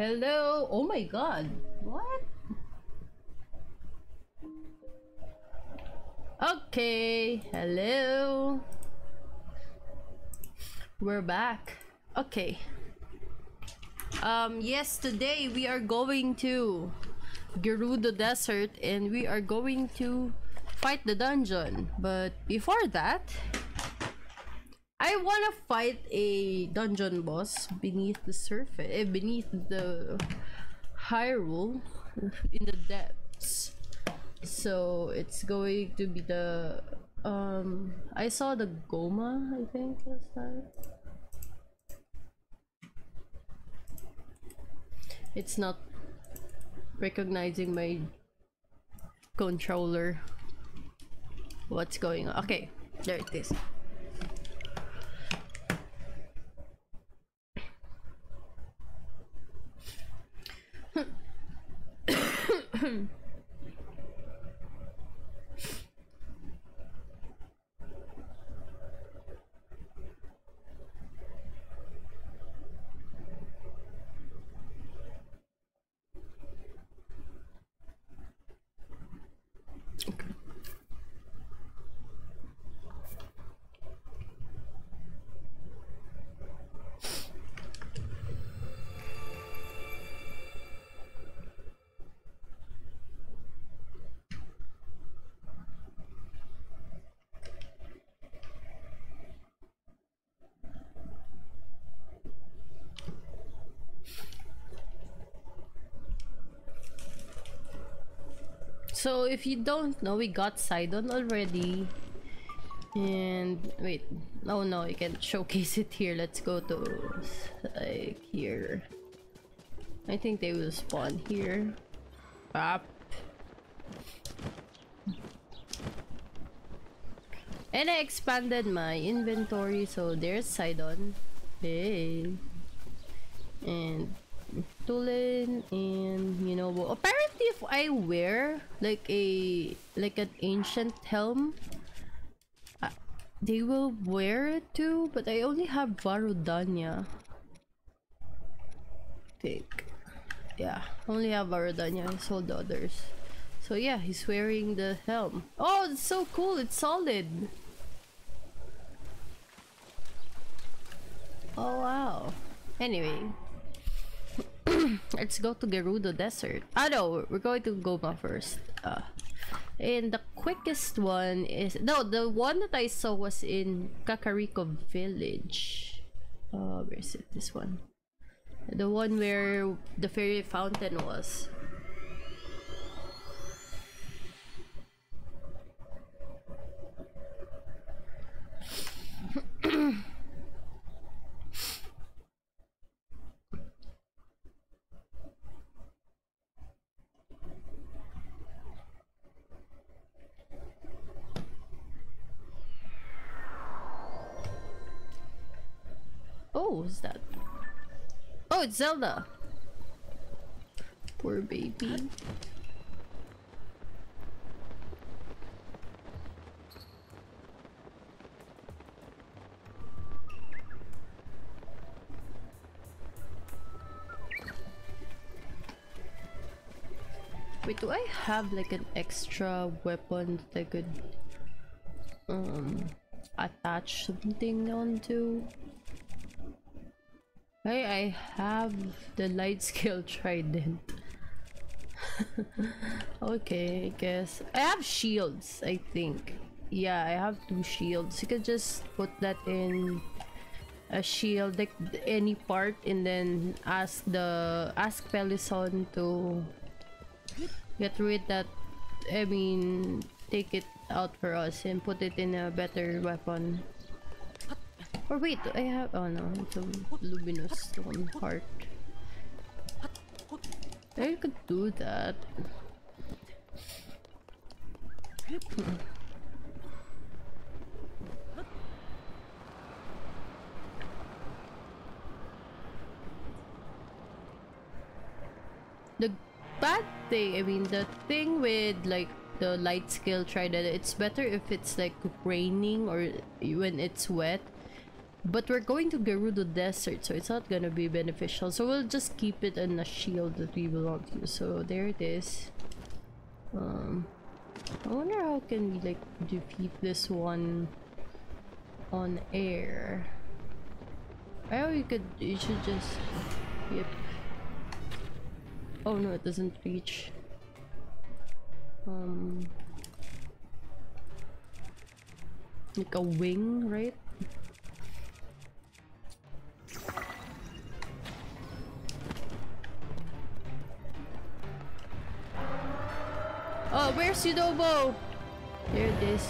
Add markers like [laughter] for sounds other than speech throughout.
Hello. Oh my god. What? Okay. Hello. We're back. Okay. Um, yes, today we are going to Gerudo Desert and we are going to fight the dungeon. But before that, I wanna fight a dungeon boss beneath the surface, eh, beneath the Hyrule in the depths. So it's going to be the um I saw the Gohma, I think last time. It's not recognizing my controller. What's going on? Okay, there it is. So if you don't know, we got Sidon already. And wait, oh no, you can showcase it here. Let's go to like here. I think they will spawn here. Up. And I expanded my inventory, so there's Sidon. Hey. And Tulin and you know apparently if I wear like a like an ancient helm uh, they will wear it too but I only have Varudanya think yeah only have Varudanya I sold the others. So yeah he's wearing the helm. Oh it's so cool. It's solid. Oh wow. Anyway [coughs] Let's go to Gerudo Desert. Ah no, we're going to Gohma first. Uh, and the quickest one is... No, the one that I saw was in Kakariko Village. Uh, where is it? This one. The one where the fairy fountain was. Oh, who's that? Oh, it's Zelda. Poor baby. Wait, do I have like an extra weapon that I could um attach something onto? Hey, I have the light skill [laughs] trident. [laughs] okay, I guess. I have shields, I think. Yeah, I have two shields. You can just put that in a shield, like any part, and then ask the ask Pelison to get rid that. I mean, take it out for us and put it in a better weapon. Or wait, I have- oh no, it's a luminous stone heart. I could do that. The bad thing, I mean, the thing with like the Lightscale Trident, it's better if it's like raining or when it's wet But we're going to Gerudo Desert, so it's not gonna be beneficial. So we'll just keep it in a shield that we will not use. So there it is. Um, I wonder how can we like defeat this one on air. Oh, you could. You should just. Yep. Oh no, it doesn't reach. Um, like a wing, right? Where's Yunobo? There it is.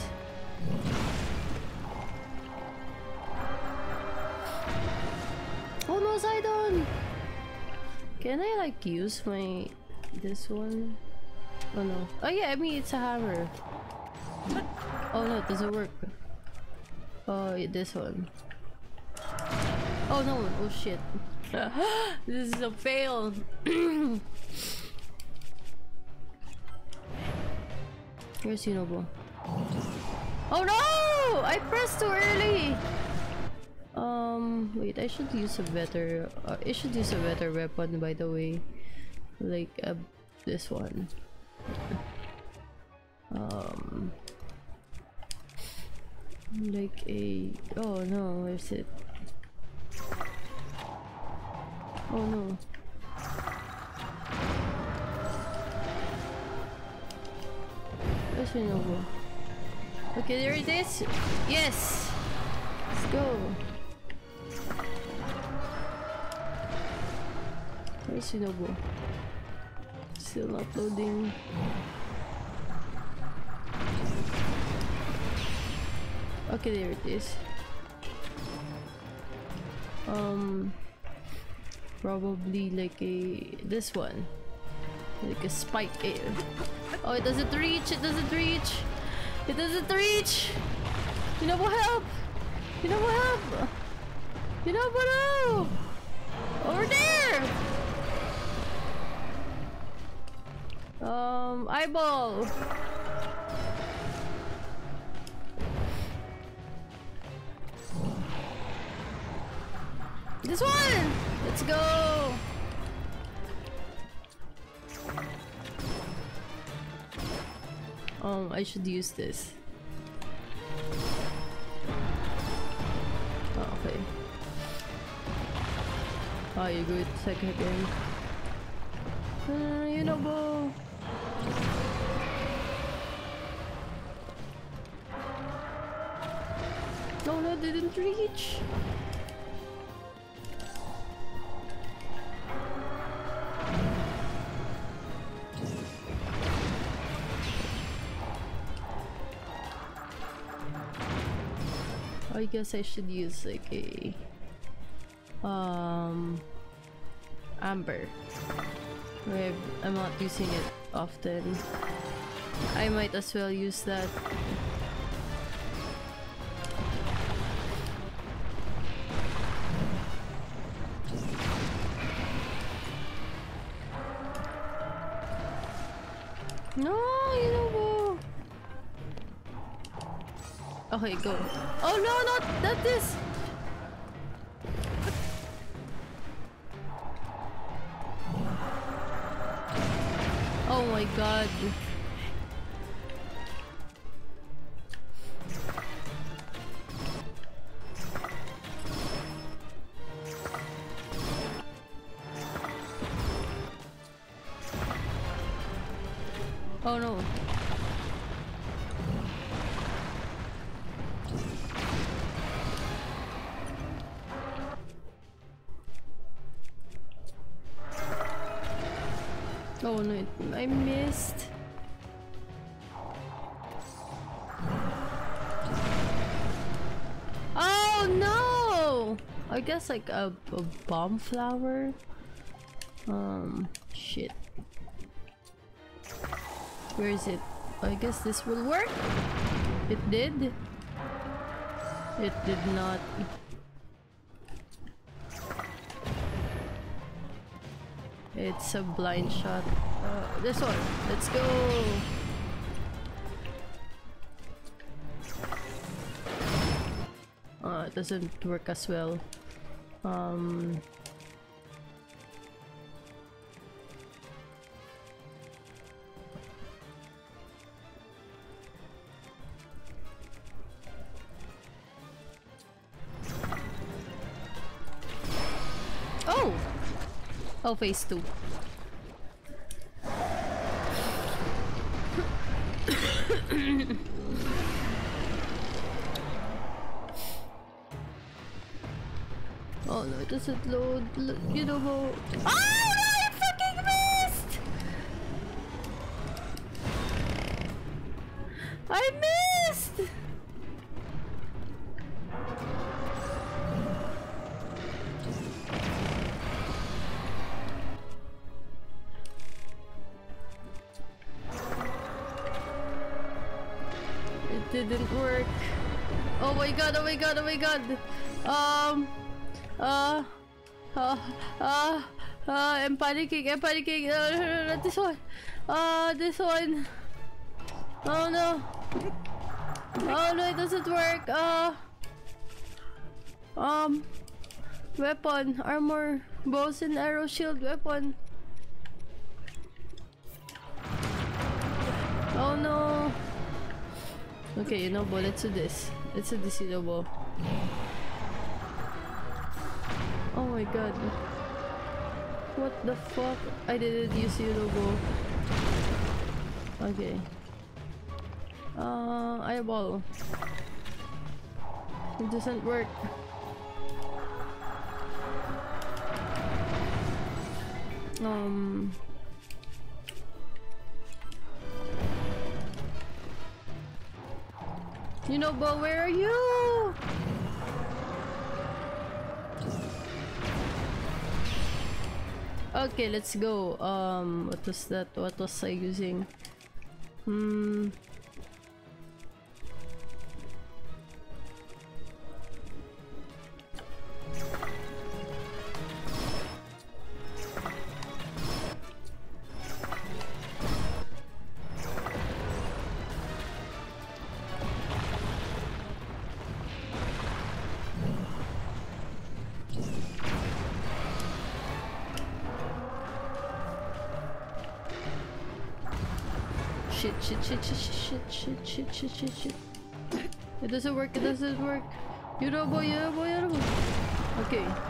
Oh no, Sidon! Can I like use my this one? Oh no. Oh yeah, I mean it's a hammer. Oh no, it doesn't work. Oh, yeah, this one. Oh no, oh shit. [laughs] this is a fail. [clears throat] Here's Yunobo. Oh no! I pressed too early! Um, wait, I should use a better... Uh, I should use a better weapon, by the way. Like, uh, this one. Um... Like a... Oh no, where's it? Oh no. Where's Yunobo? Okay, there it is! Yes! Let's go! Where's Yunobo? Still not loading. Okay, there it is. Um, probably like a this one, like a spike. Oh, it doesn't reach. It doesn't reach. It doesn't reach. You know what help? You know what help? You know what no? Over there. Um, eyeball. This one! Let's go! Um, I should use this. Oh, okay. Oh, you good second again. Uh, you know, Bo. No, no, didn't reach. Guess I should use like a um amber. I'm not using it often. I might as well use that. Okay, go. Oh no, not not this. Oh my god. Like a, a bomb flower? Um, shit. Where is it? I guess this will work? It did? It did not. It's a blind shot. Uh, this one. Let's go. Uh, it doesn't work as well. Um... Oh! Oh, phase 2. should load, load you know how... Oh no, I fucking missed! I missed! It didn't work. Oh my god, oh my god, oh my god! Um uh, uh, uh, uh, I'm panicking, I'm panicking. Uh, this one. Uh, this one. Oh no. Oh no, it doesn't work. Uh, um, weapon, armor, bows and arrow, shield, weapon. Oh no. Okay, you know what? Let's do this. Let's do this, my god. What the fuck? I didn't use Yunobo. Okay. Uh, eyeball. It doesn't work. Um... You know, but where are you? Okay, let's go. Um, what was that? What was I using? Hmm. Shit, shit, shit, shit, shit. It doesn't work, it doesn't work. You don't go! You don't go! You don't Yunobo. Okay.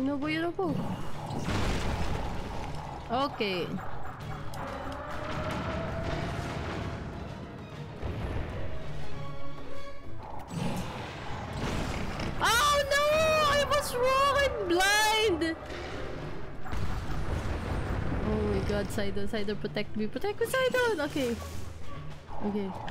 You know, Okay. Oh no! I was wrong! I'm blind! Oh my god, Sidon, Sidon, protect me, protect me, Sidon! Okay. Okay.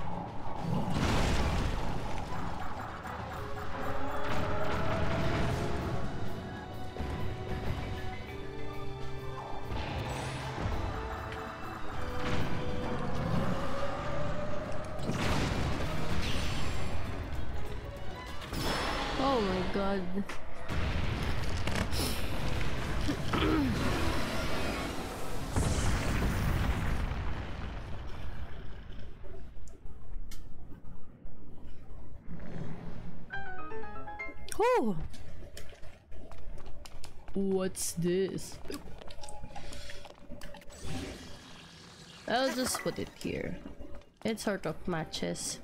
Put it here. It sort of matches.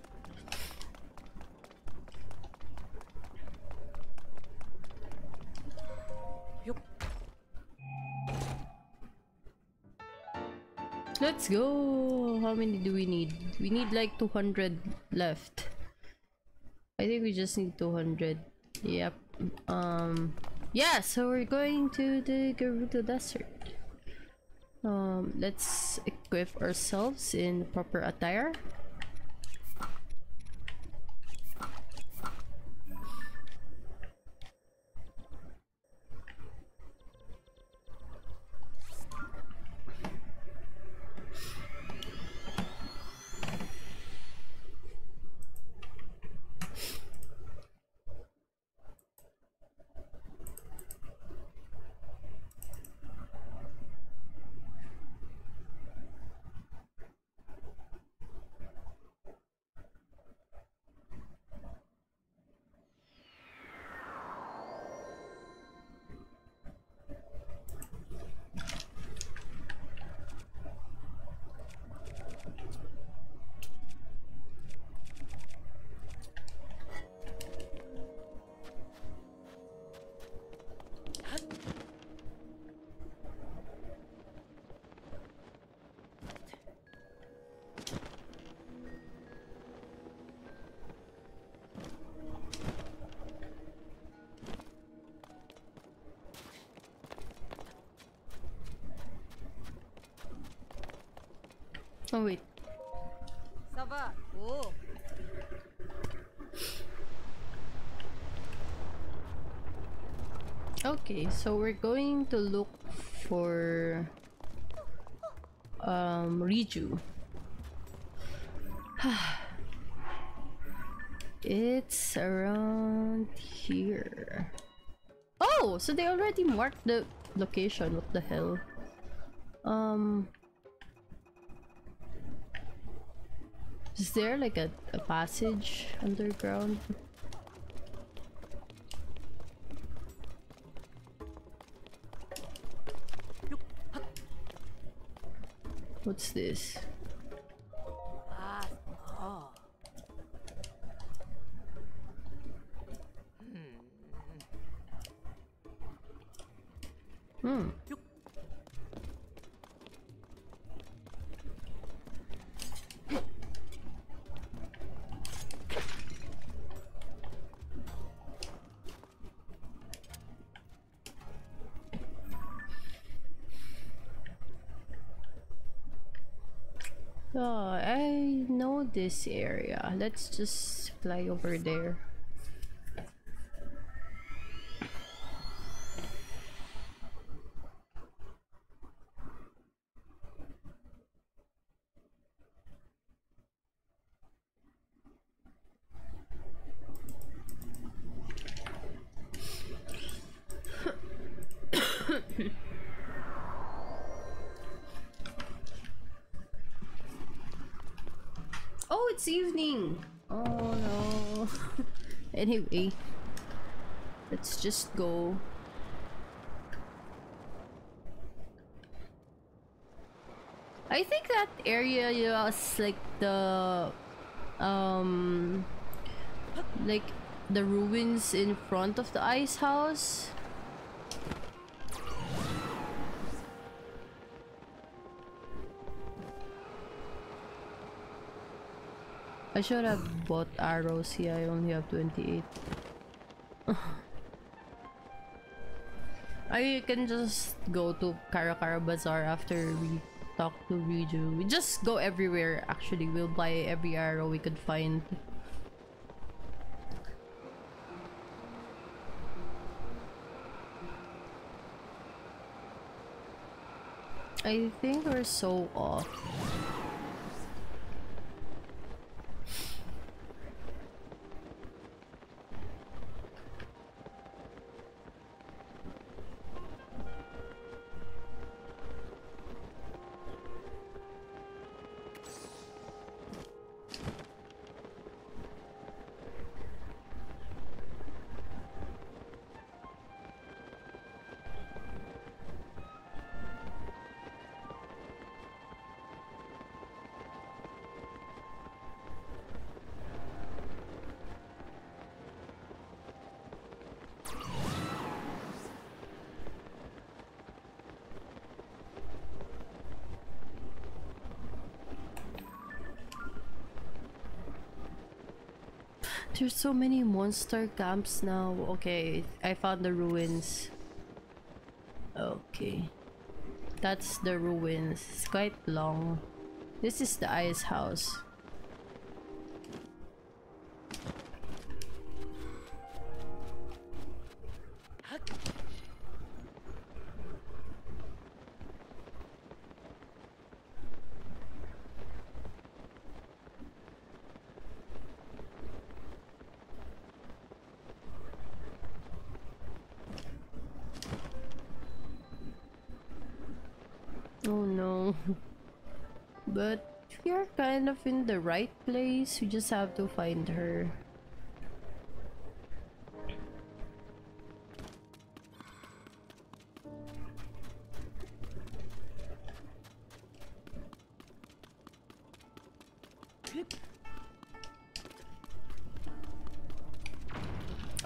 Let's go! How many do we need? We need like 200 left. I think we just need 200. Yep. Um. Yeah, so we're going to the Gerudo Desert. Um, let's equip ourselves in proper attire. Okay, so we're going to look for um Riju. [sighs] it's around here. Oh, so they already marked the location. What the hell? Um Is there like a, a passage underground? What's this? Oh, I know this area. Let's just fly over there. Oh, it's evening. Oh no. anyway, let's just go. I think that area is like the um like the ruins in front of the ice house. I should have bought arrows here, I only have 28. [laughs] I can just go to Karakara Bazaar after we talk to Riju. We just go everywhere actually. We'll buy every arrow we could find. I think we're so off. There's so many monster camps now. Okay, I found the ruins. Okay. That's the ruins. It's quite long. This is the ice house. Right place. We just have to find her.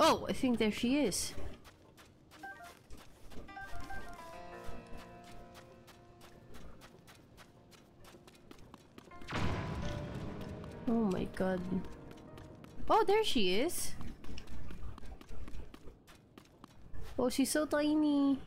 Oh, I think there she is. God. Oh, there she is. Oh, she's so tiny.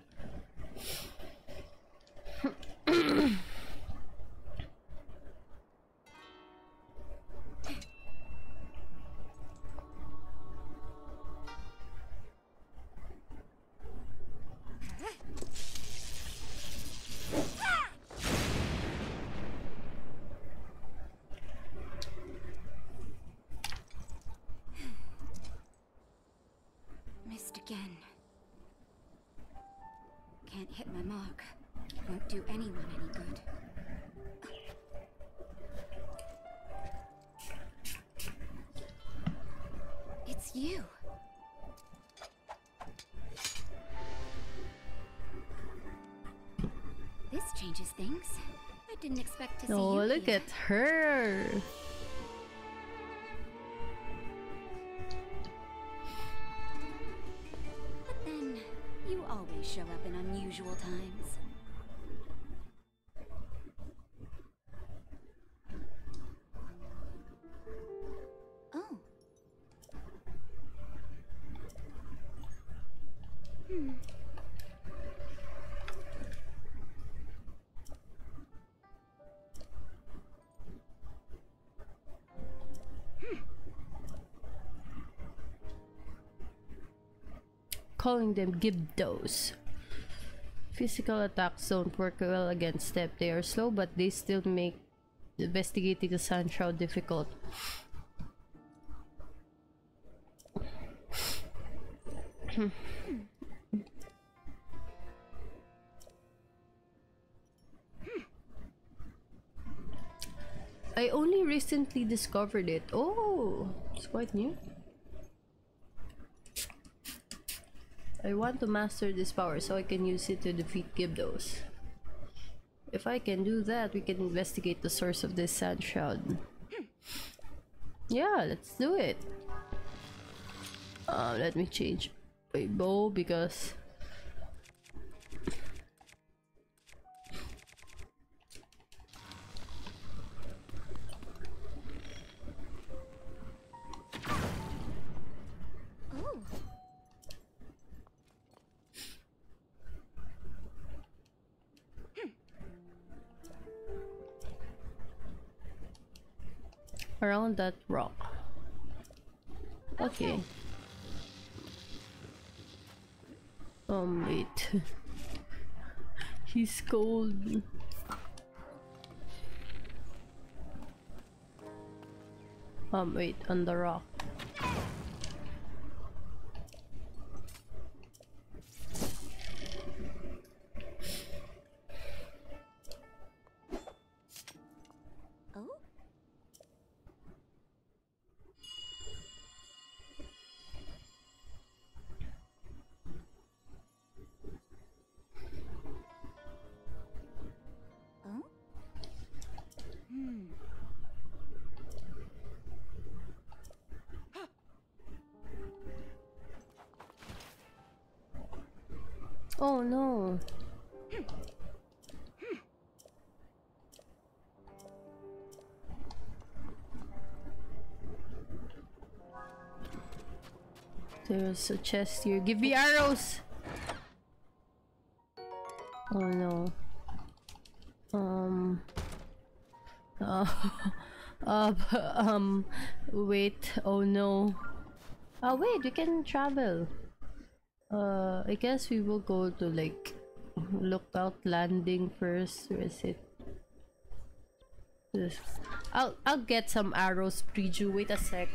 Look at her. Calling them Gibdos. Physical attacks don't work well against them. They are slow, but they still make investigating the Sun Shroud difficult. I only recently discovered it. Oh, it's quite new. I want to master this power so I can use it to defeat Gibdos. If I can do that, we can investigate the source of this sand shroud. Yeah, let's do it. Uh, let me change my bow because that rock. Okay. Um, wait. [laughs] He's cold. Um, wait, on the rock. A chest here. Give me arrows! Oh no. Um. [laughs] Uh, uh, um, wait. Oh no. Oh wait, we can travel. Uh, I guess we will go to like lookout landing first. Where is it? This. I'll I'll get some arrows, Riju. Wait a sec.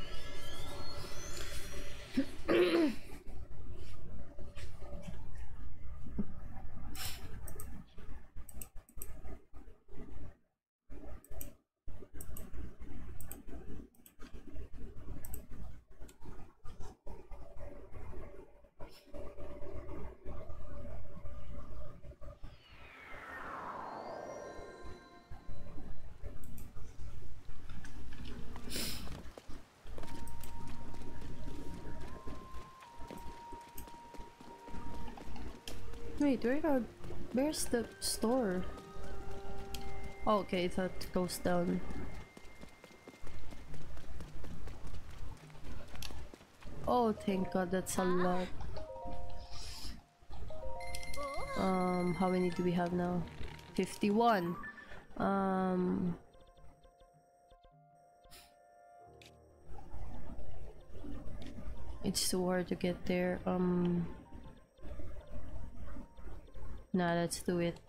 Wait, where where's the store? Oh, okay, that goes down. Oh, thank God, that's a lot. Um, how many do we have now? 51. Um... It's too hard to get there. Um... Nah, let's do it.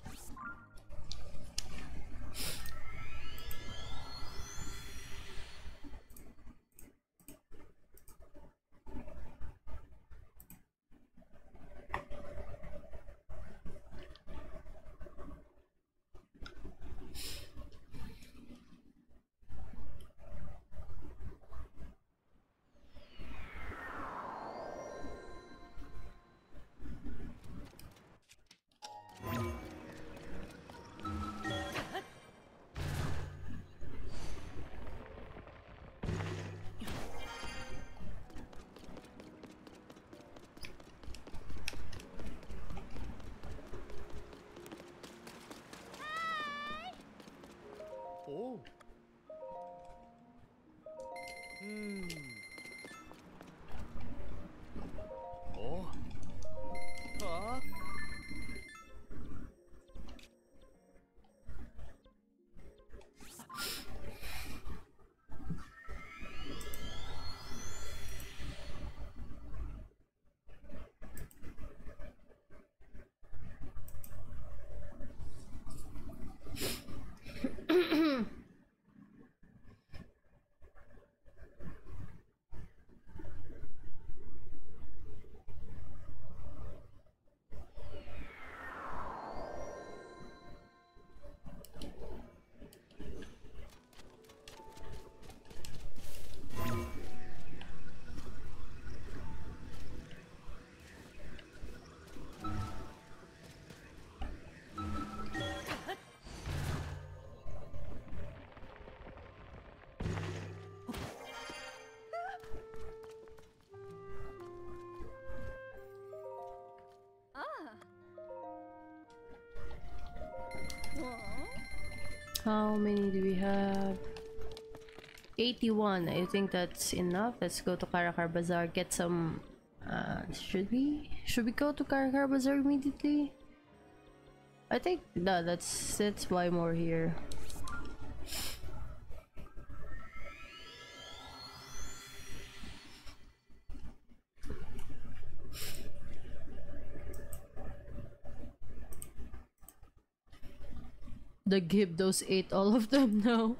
How many do we have? 81. I think that's enough. Let's go to Kara Kara Bazaar. Get some. Uh, should we? Should we go to Kara Kara Bazaar immediately? I think no. That's that's why more here. The Gibdos ate all of them [laughs] now.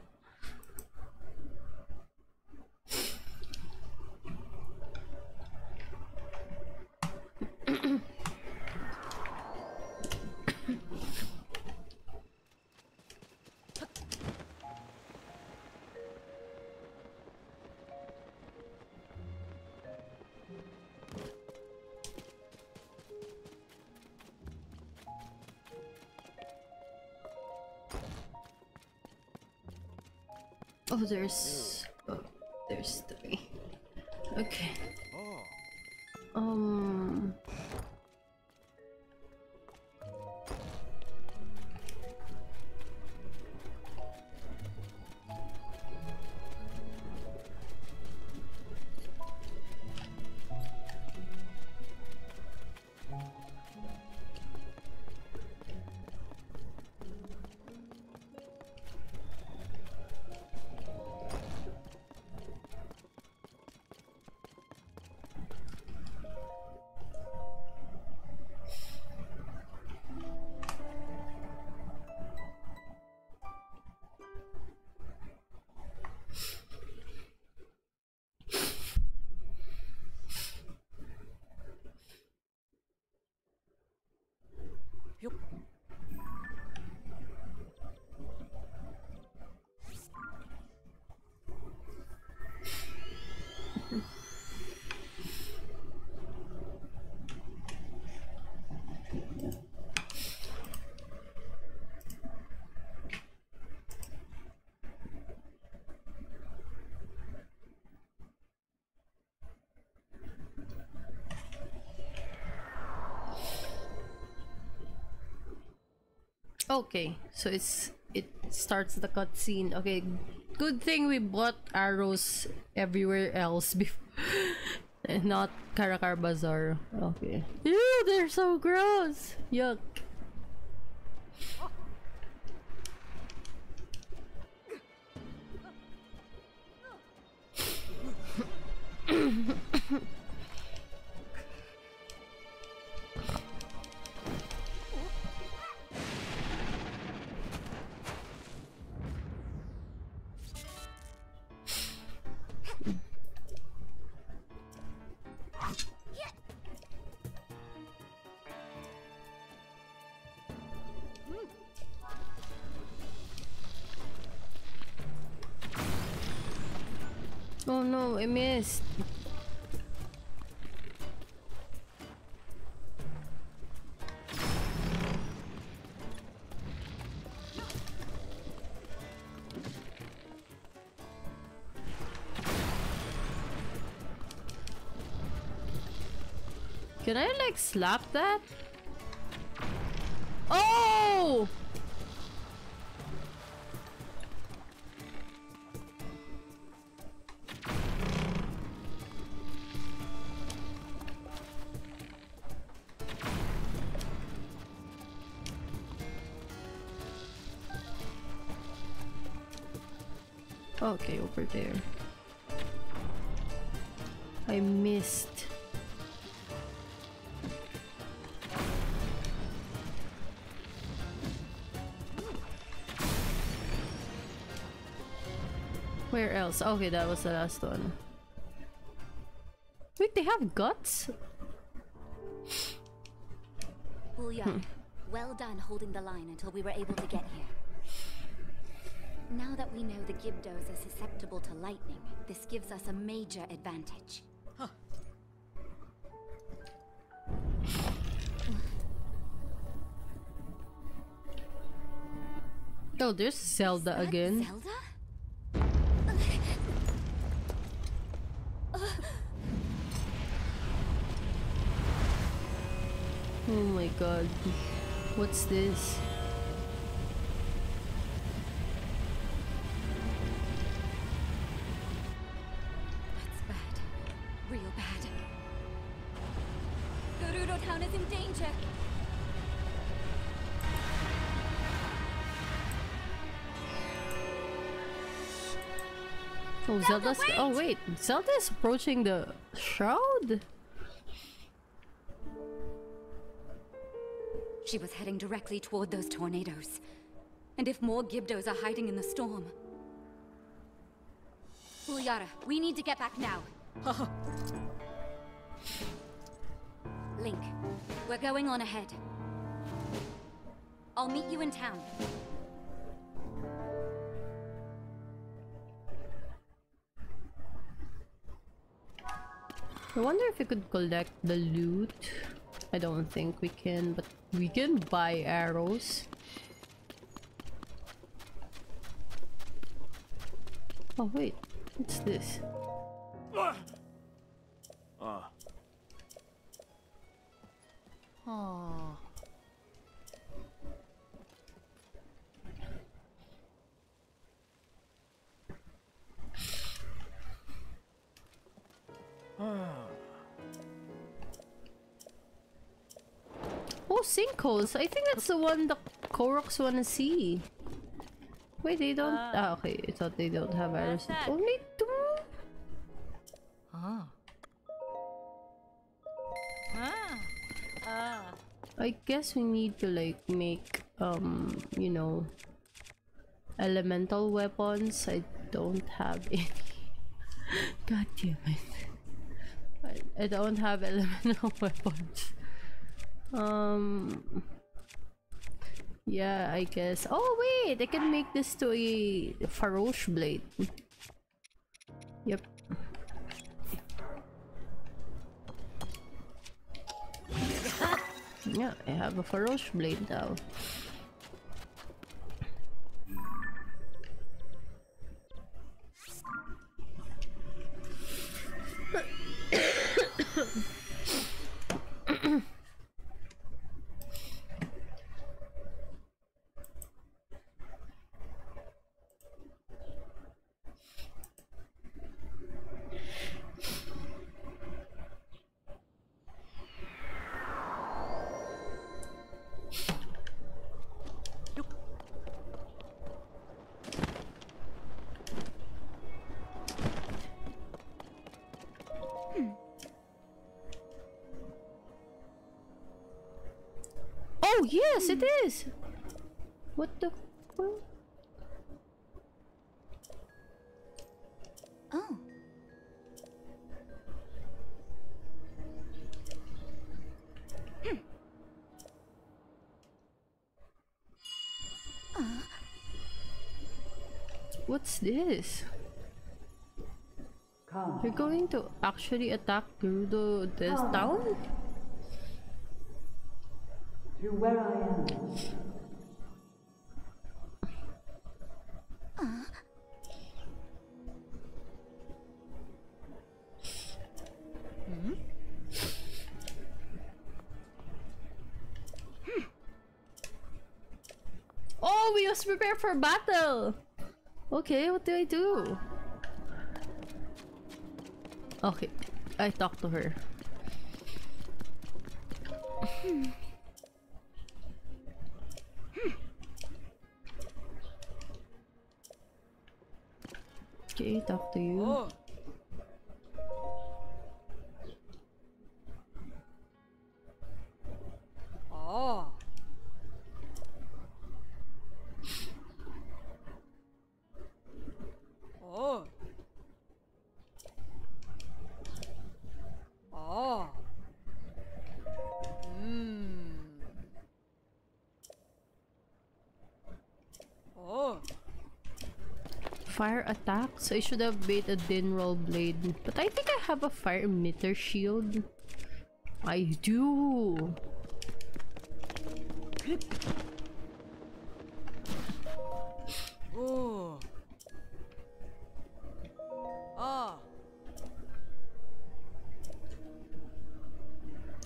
Oh, Okay, so it's it starts the cutscene. Okay, good thing we bought arrows everywhere else [laughs] before, not Kara Kara Bazaar. Okay. Ew, they're so gross. Yuck. Like slap that? Oh! Okay, over there. I missed. Where else? Oh, okay, that was the last one. Wait, they have guts? Buliara, hmm. well done holding the line until we were able to get here. Now that we know the Gibdos are susceptible to lightning, this gives us a major advantage. Oh, there's Zelda again. Zelda? Oh my god. Uh, what's this? That's bad. Real bad. Gerudo Town is in danger. Oh, Zelda's. Oh, wait. Zelda is approaching the shroud? She was heading directly toward those tornadoes. And if more Gibdos are hiding in the storm? Buliara, we need to get back now. [laughs] Link, we're going on ahead. I'll meet you in town. I wonder if we could collect the loot. I don't think we can, but we can buy arrows. Oh wait, what's this? Ah. 어. Oh, Oh, sinkholes. I think that's the one the Koroks wanna see. Wait, they don't... Uh, ah, okay. I thought they don't have arrows. Only two? Ah. Ah. Ah. I guess we need to, like, make, um, you know, elemental weapons. I don't have [laughs] any. God damn it. I, I don't have elemental [laughs] weapons. Um Yeah, I guess. Oh wait, I can make this to a Farosh blade. Yep. Yeah, I have a Farosh blade now. What's this? You're going to actually attack Gerudo this town? to where I am. Hmm? Hmm. Oh, we must prepare for battle. Okay, what do I do? Okay, I talk to her. Okay, talk to you. Oh. Fire attack? So I should have made a Dinraal blade. But I think I have a fire emitter shield. I do. 오. 아.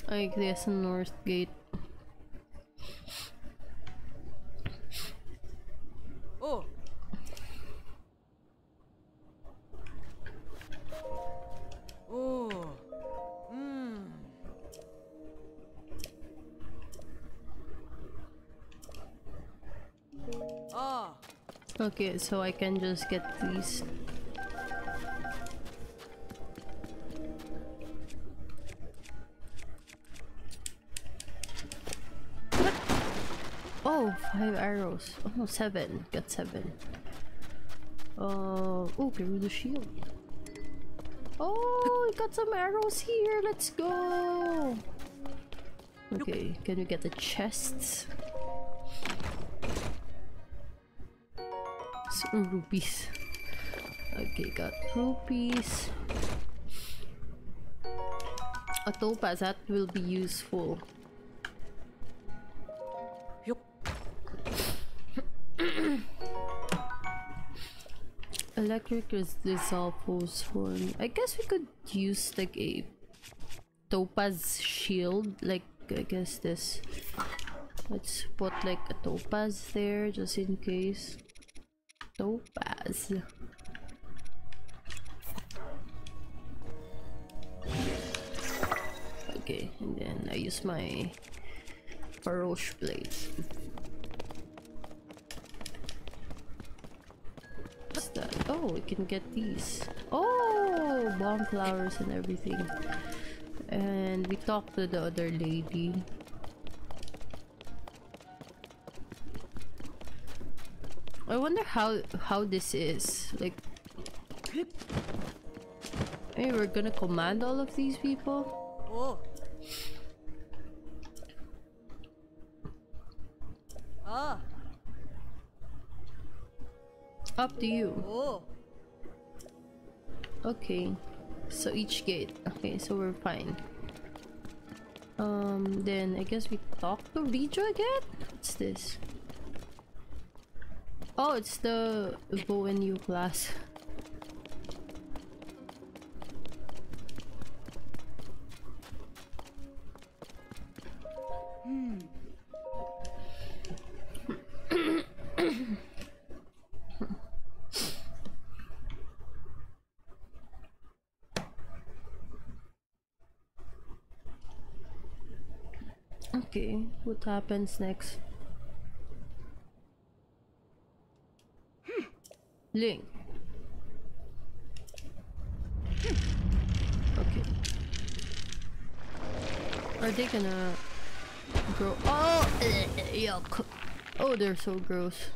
I guess North Gate. Okay, so I can just get these. Oh, five arrows. Oh, seven. Got seven. Uh, oh, Gerudo shield. Oh, we got some arrows here. Let's go. Okay, can we get the chests? Rupees. Okay, got rupees. A topaz, that will be useful. Yup. [coughs] Electric is dissolve form. I guess we could use like a topaz shield, like I guess this. Let's put like a topaz there just in case. Topaz. Okay, and then I use my Farosh blade. What's that? Oh, we can get these. Oh, bomb flowers and everything. And we talked to the other lady. I wonder how how this is. Like, maybe we're gonna command all of these people. Oh. Ah. Up to you. Oh. Okay. So each gate. Okay, so we're fine. Um, then I guess we talk to Riju again? What's this? Oh, it's the bow and you class. Hmm. [coughs] Okay, what happens next? Link. Hmm. Okay. Are they gonna grow? Oh, eh, eh, yuck! Oh, they're so gross.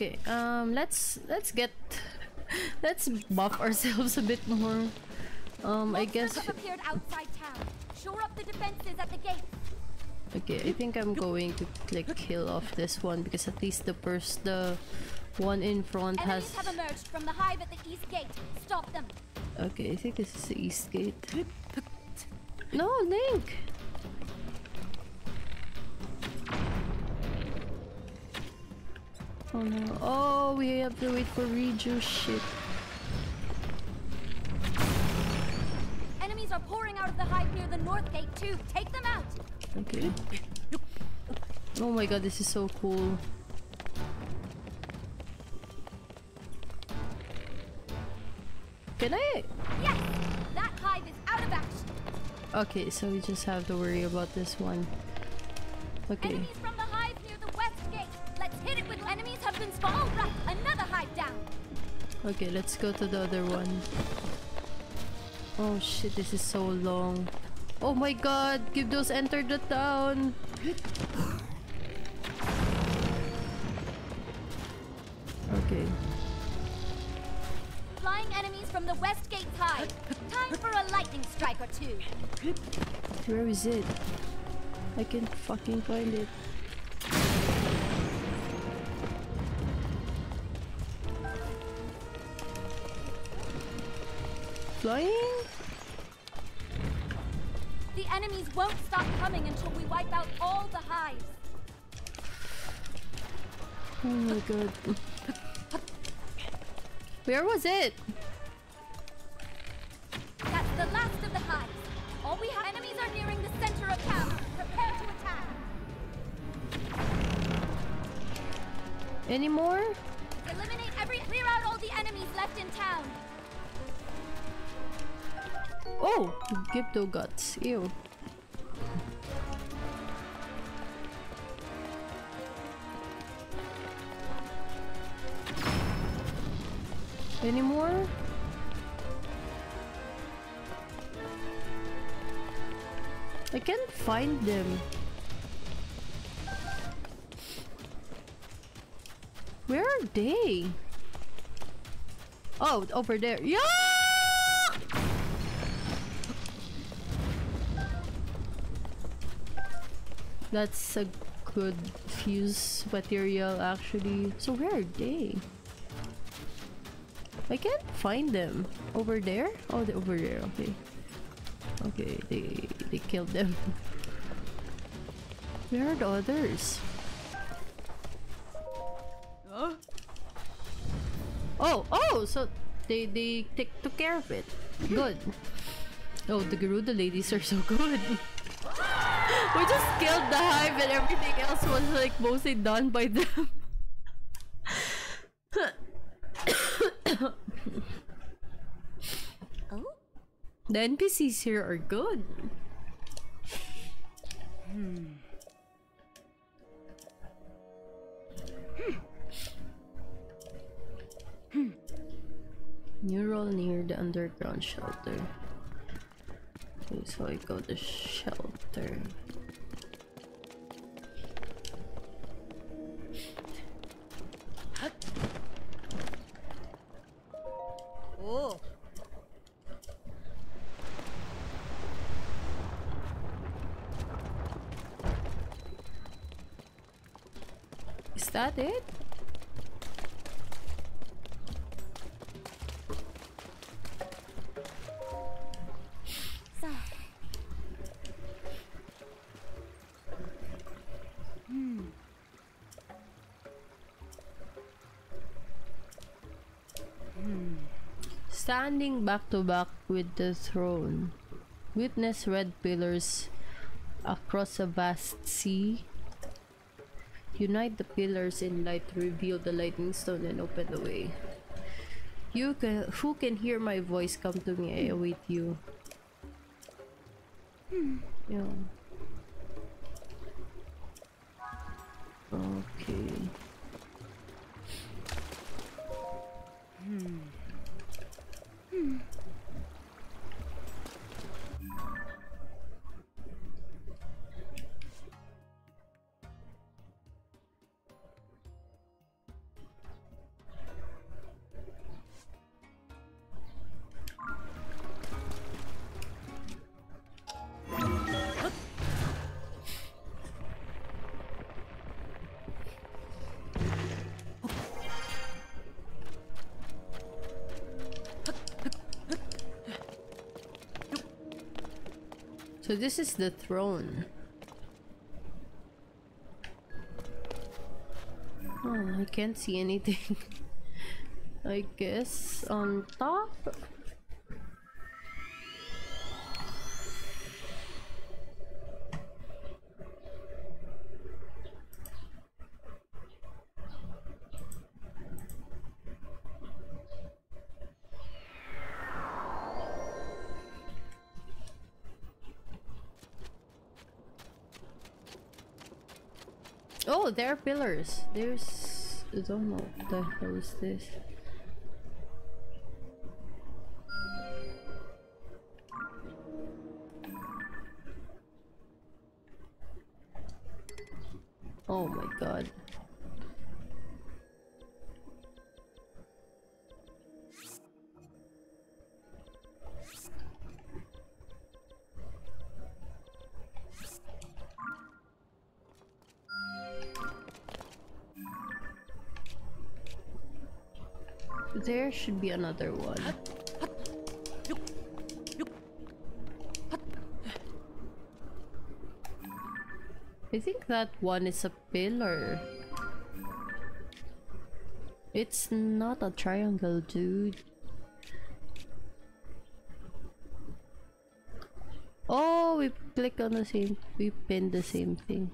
Okay, um, let's let's get [laughs] let's buff ourselves a bit more. Um, I guess. Have appeared outside town. Shore up the defenses at the gate. Okay, I think I'm going to like kill off this one because at least the first the one in front has. Enemies have emerged from the hive at the east gate. Stop them. Okay, I think this is the east gate. No, Link. Oh no! Oh, we have to wait for Riju. Shit. Enemies are pouring out of the hive near the north gate too. Take them out. Okay. Oh my god, this is so cool. Can I? Yes, that hive is out of action. Okay, so we just have to worry about this one. Okay. Enemies enemies have been spawned. Right, another hive down. Okay, let's go to the other one. Oh shit, this is so long. Oh my god, Gibdos enter the town. Okay. Flying enemies from the west gate hive. Time for a lightning strike or two. Where is it? I can't fucking find it. Wipe out all the hives. Oh my god. Where was it? That's the last of the hives. All we have enemies are nearing the center of town. Prepare to attack. Any more? Eliminate every clear out all the enemies left in town. Oh, Gibdo guts. Ew. Them. Where are they? Oh, over there. Yeah! That's a good fuse material actually. So where are they? I can't find them. Over there? Oh, they're over there. Okay. Okay, they they killed them. [laughs] Where are the others? Oh, oh, so they they take took care of it. Good. Oh, the Gerudo ladies are so good. [laughs] we just killed the hive and everything else was like mostly done by them. Oh? [coughs] the NPCs here are good. Hmm. Neural near the underground shelter. Okay, so I go to shelter. Oh. Is that it? Standing back to back with the throne, witness red pillars across a vast sea. Unite the pillars in light to reveal the lightning stone and open the way. You can, who can hear my voice? Come to me. I await you. Hmm. Yeah. Okay. Hmm. So this is the throne. Oh, I can't see anything. [laughs] I guess on top. There are pillars. There's. I don't know what the hell is this. Oh my god. There should be another one. I think that one is a pillar. It's not a triangle, dude. Oh, we click on the same, we pin the same thing.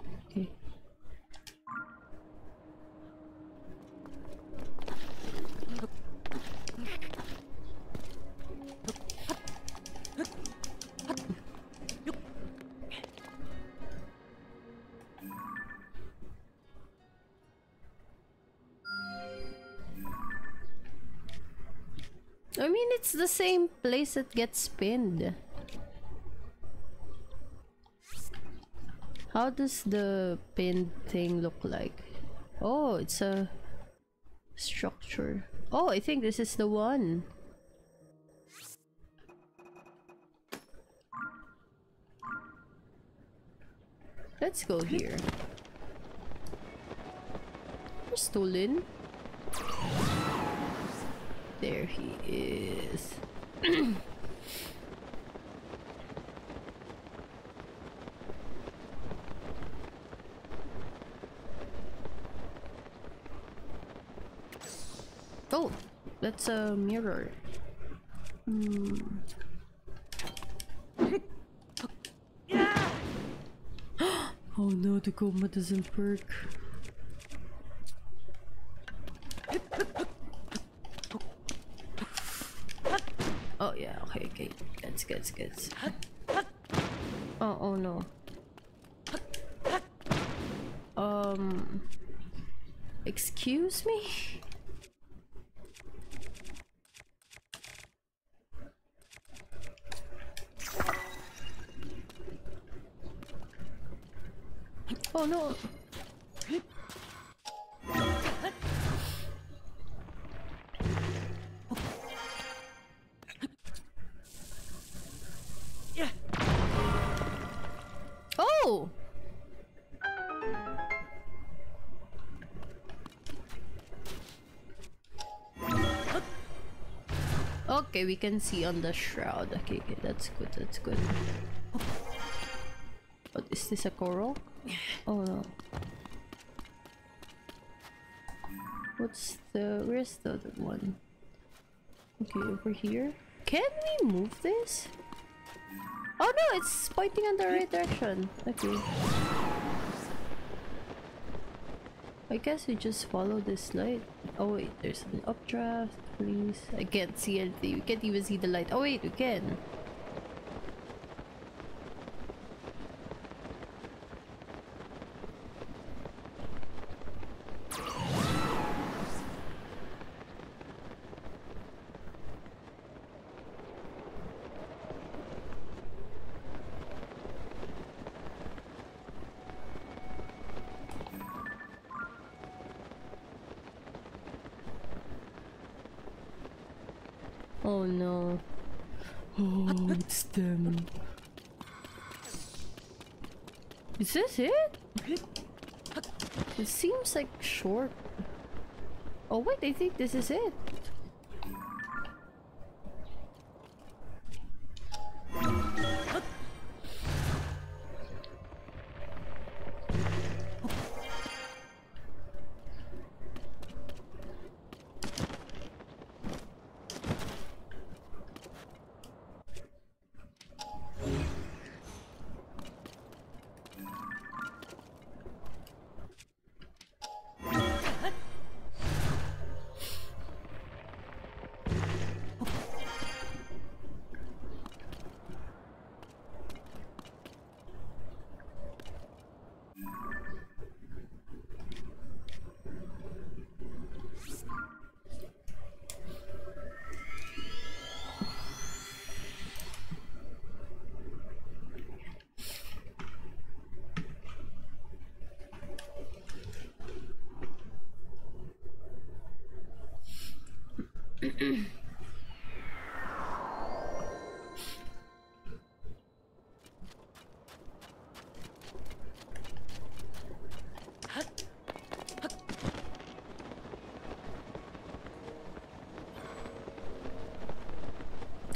The same place that gets pinned. How does the pin thing look like? Oh, it's a structure. Oh, I think this is the one. Let's go here. Where's Stolen? There he is. [clears throat] oh, that's a mirror. Hmm. [gasps] oh no, the coma doesn't perk. Oh yeah, okay, okay. Good, Okay, we can see on the shroud. Okay, okay, that's good, that's good. What is this a coral? Oh no. What's the where's the other one? Okay, over here. Can we move this? Oh no, it's pointing in the right direction. Okay. I guess we just follow this light. Oh wait, there's an updraft, please. I can't see anything. We can't even see the light. Oh wait, we can. Oh no. Oh, it's them. Is this it? It seems like short. Oh wait, I think this is it.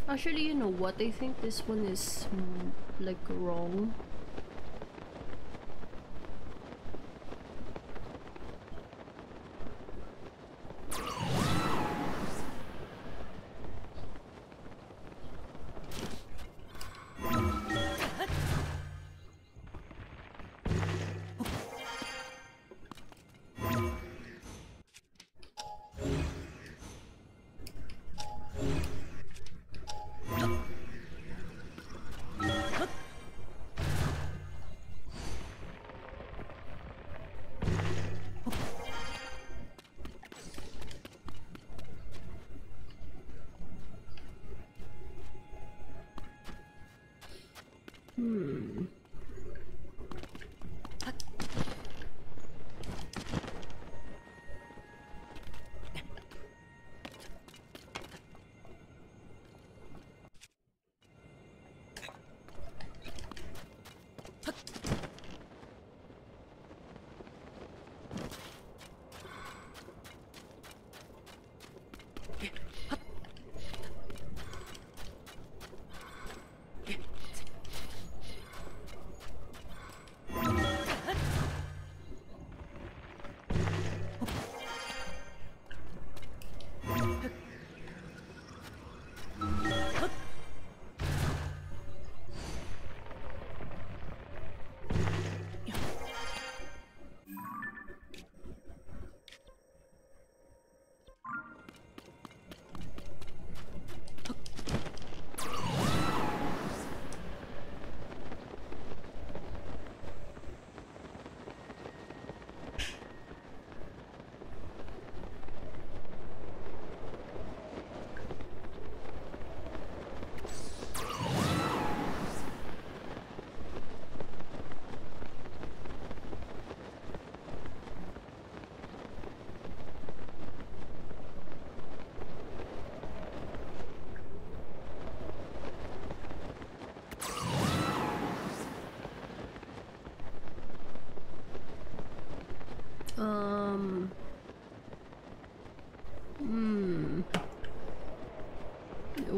Actually, you know what? I think this one is mm, like wrong.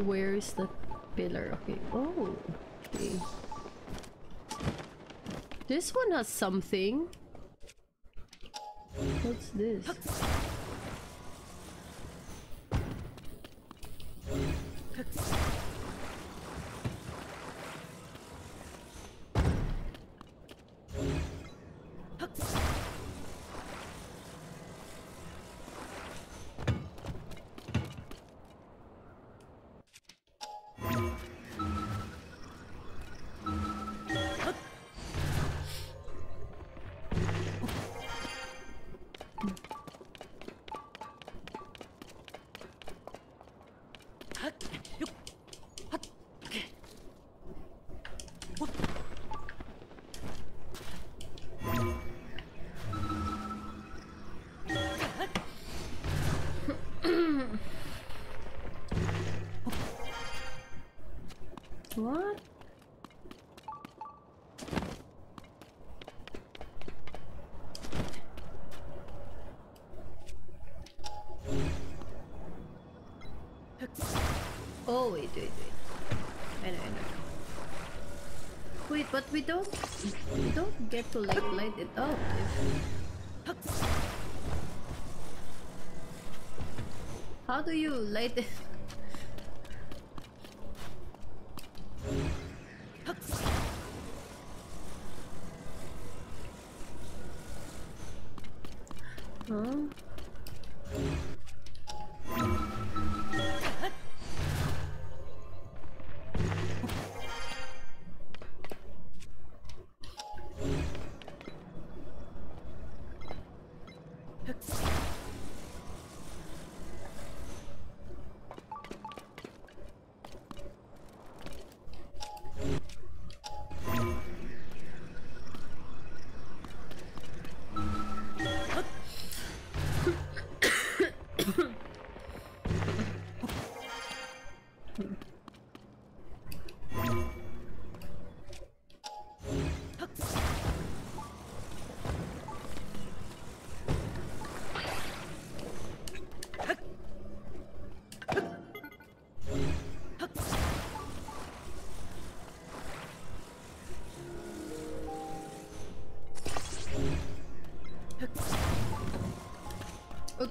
Where is the pillar? Okay. Oh. Okay. This one has something. What's this? Oh wait, wait, wait. I know, I know. Wait, but we don't we don't get to like light it up if How do you light it?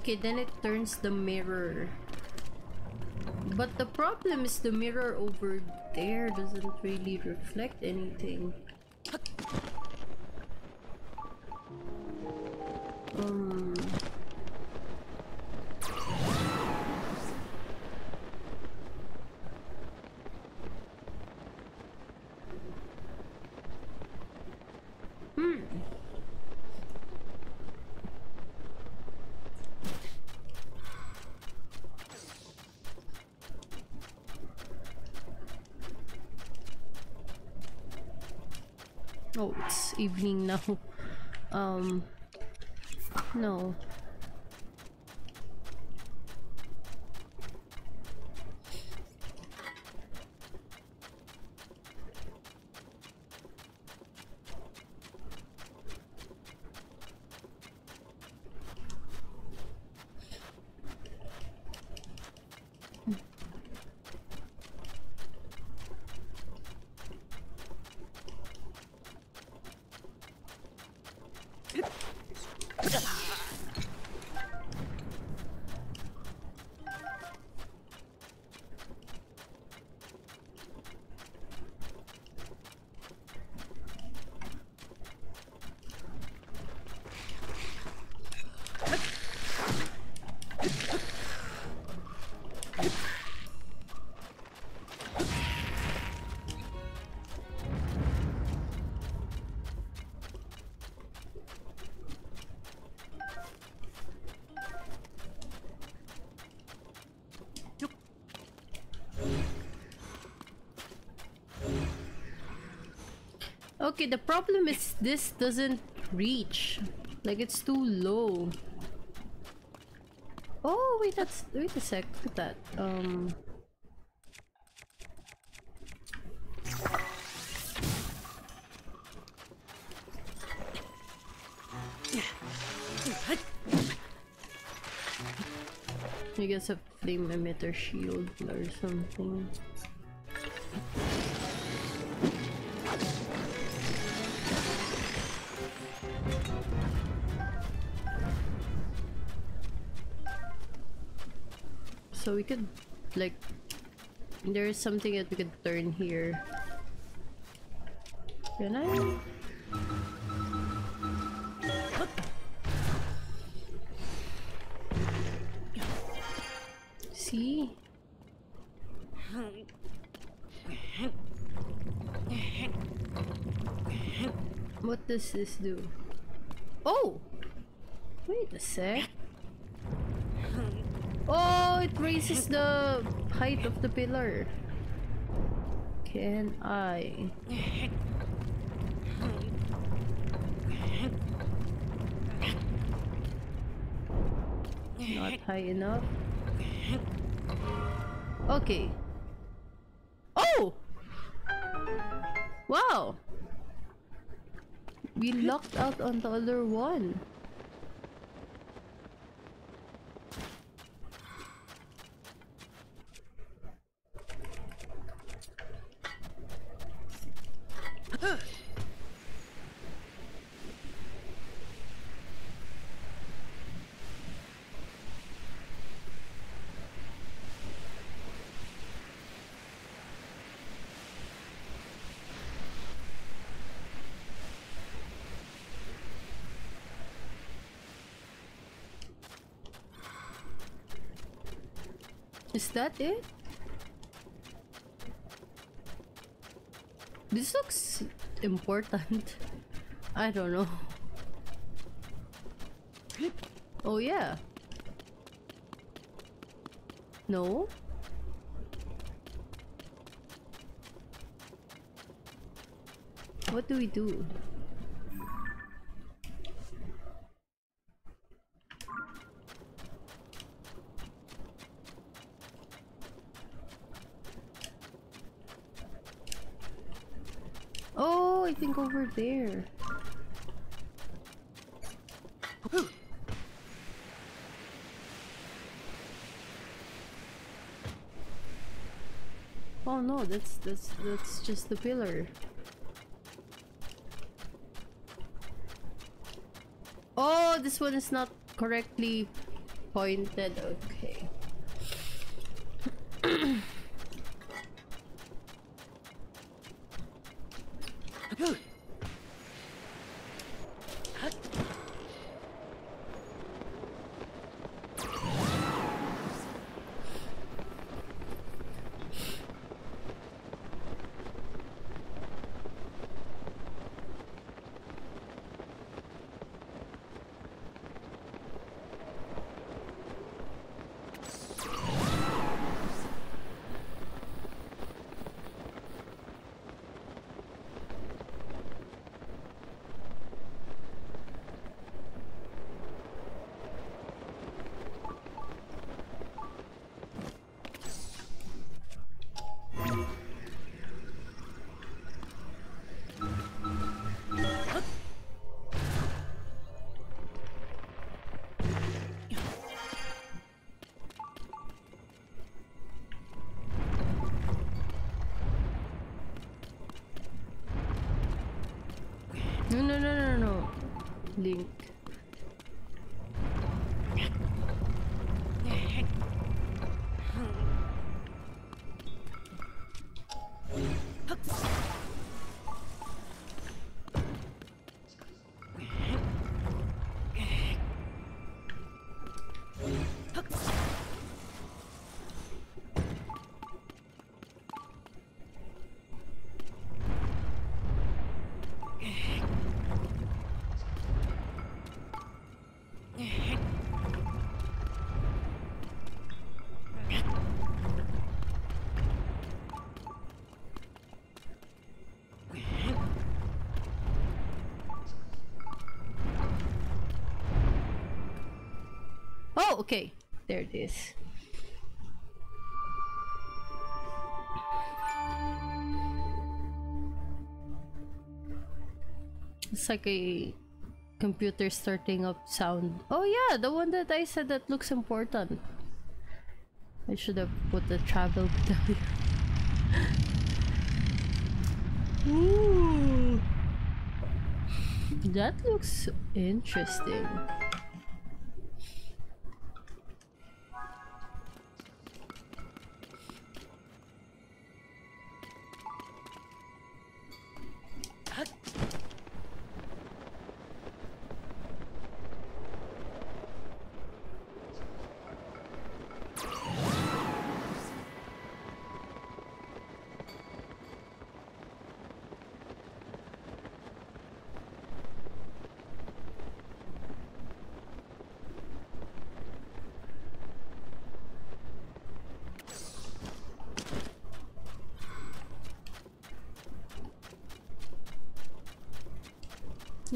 Okay, then it turns the mirror. But the problem is the mirror over there doesn't really reflect anything. Evening Okay, the problem is this doesn't reach. Like it's too low. Oh wait, that's wait a sec. Look at that. Um. I guess a flame emitter shield or something. We could like there is something that we could turn here. Can I? See? What does this do? Oh! Wait a sec. Oh, is the height of the pillar. Can I? Not high enough. Okay. Oh! Wow! We locked out on the other one. Is that it? This looks important. [laughs] I don't know. Oh yeah. No? What do we do? Oh, I think over there. Oh no, that's that's that's just the pillar. Oh, this one is not correctly pointed. Okay. There it is. It's like a computer starting up sound. Oh yeah, the one that I said that looks important. I should have put the travel [laughs] down. Ooh. That looks interesting.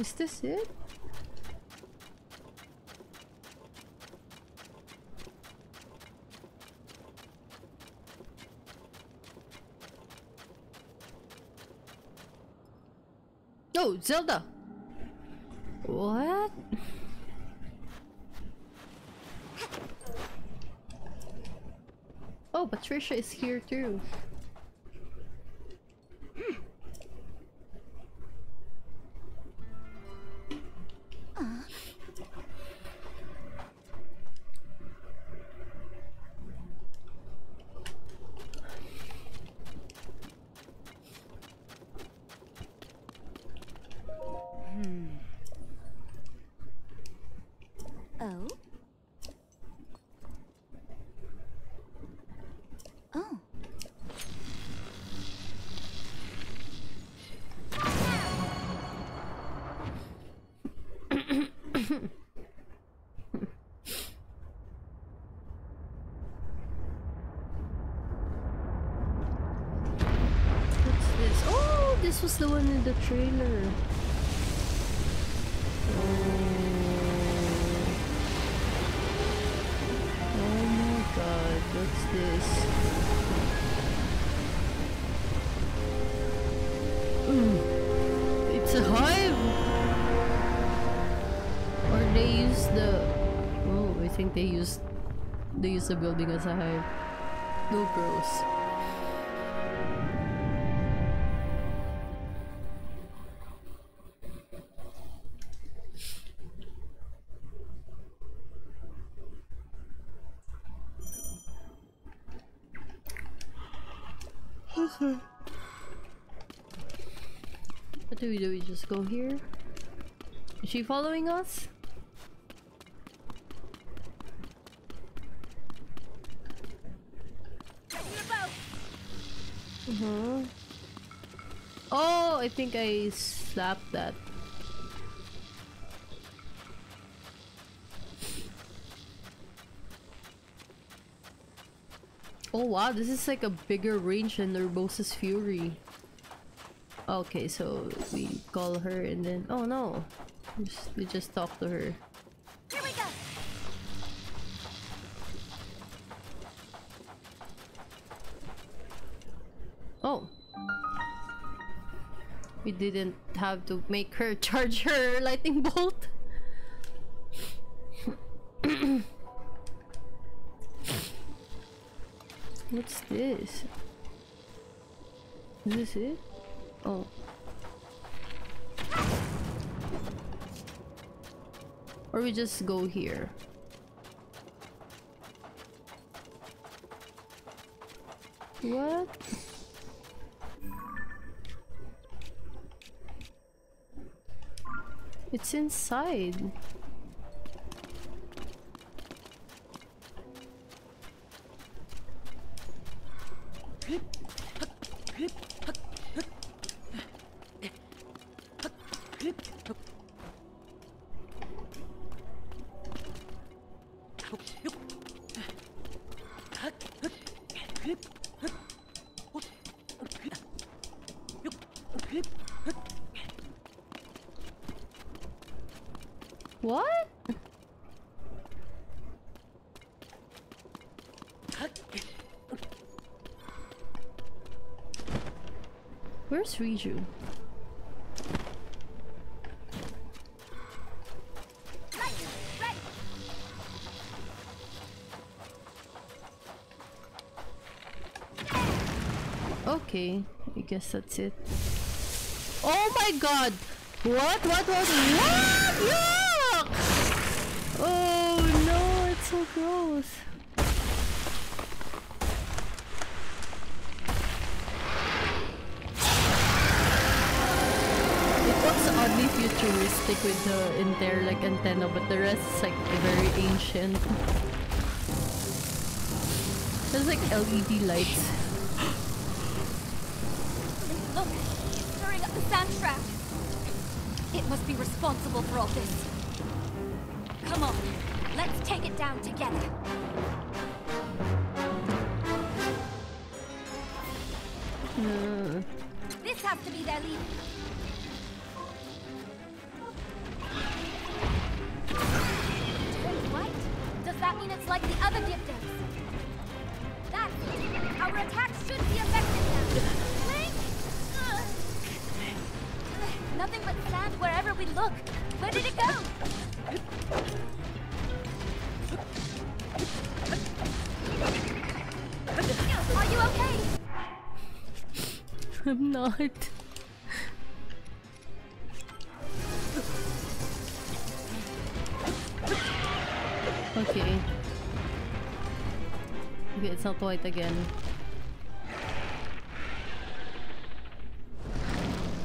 Is this it? Oh, Zelda! What? Oh, Patricia is here too. The trailer. Oh, oh my god, what's this? Mm, It's a hive! Or they use the... Oh, I think they used... They use the building as a hive. No gross. Do we do? We just go here? Is she following us? Uh-huh. Oh, I think I slapped that. Oh wow, this is like a bigger range than Urbosa's Fury. Okay, so we call her and then oh no, we just, we just talk to her. Here we go. Oh, we didn't have to make her [laughs] charge her lightning bolt. [coughs] What's this? Is this it? Oh. Or we just go here. What? It's inside. What? Where's Riju? Okay, I guess that's it. Oh my god! What? What was What? Yuck! Oh no, it's so gross. Futuristic with the entire like antenna, but the rest is like very ancient. There's like LED lights. Look, stirring up the sand trap. It must be responsible for all this. Come on, let's take it down together. Uh, This has to be their lead. Not. Okay. Okay, it's not white again.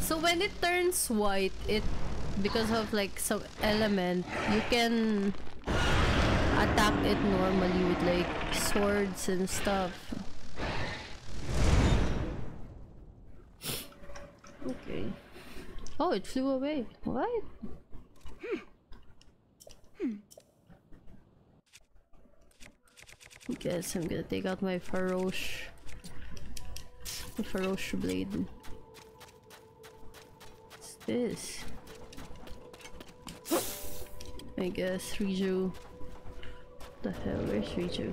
So when it turns white, it because of like some element, you can attack it normally with like swords and stuff. Okay. It flew away. What? Guess I'm gonna take out my Farosh. The Farosh blade. What's this? I guess Riju. The hell, where's Riju?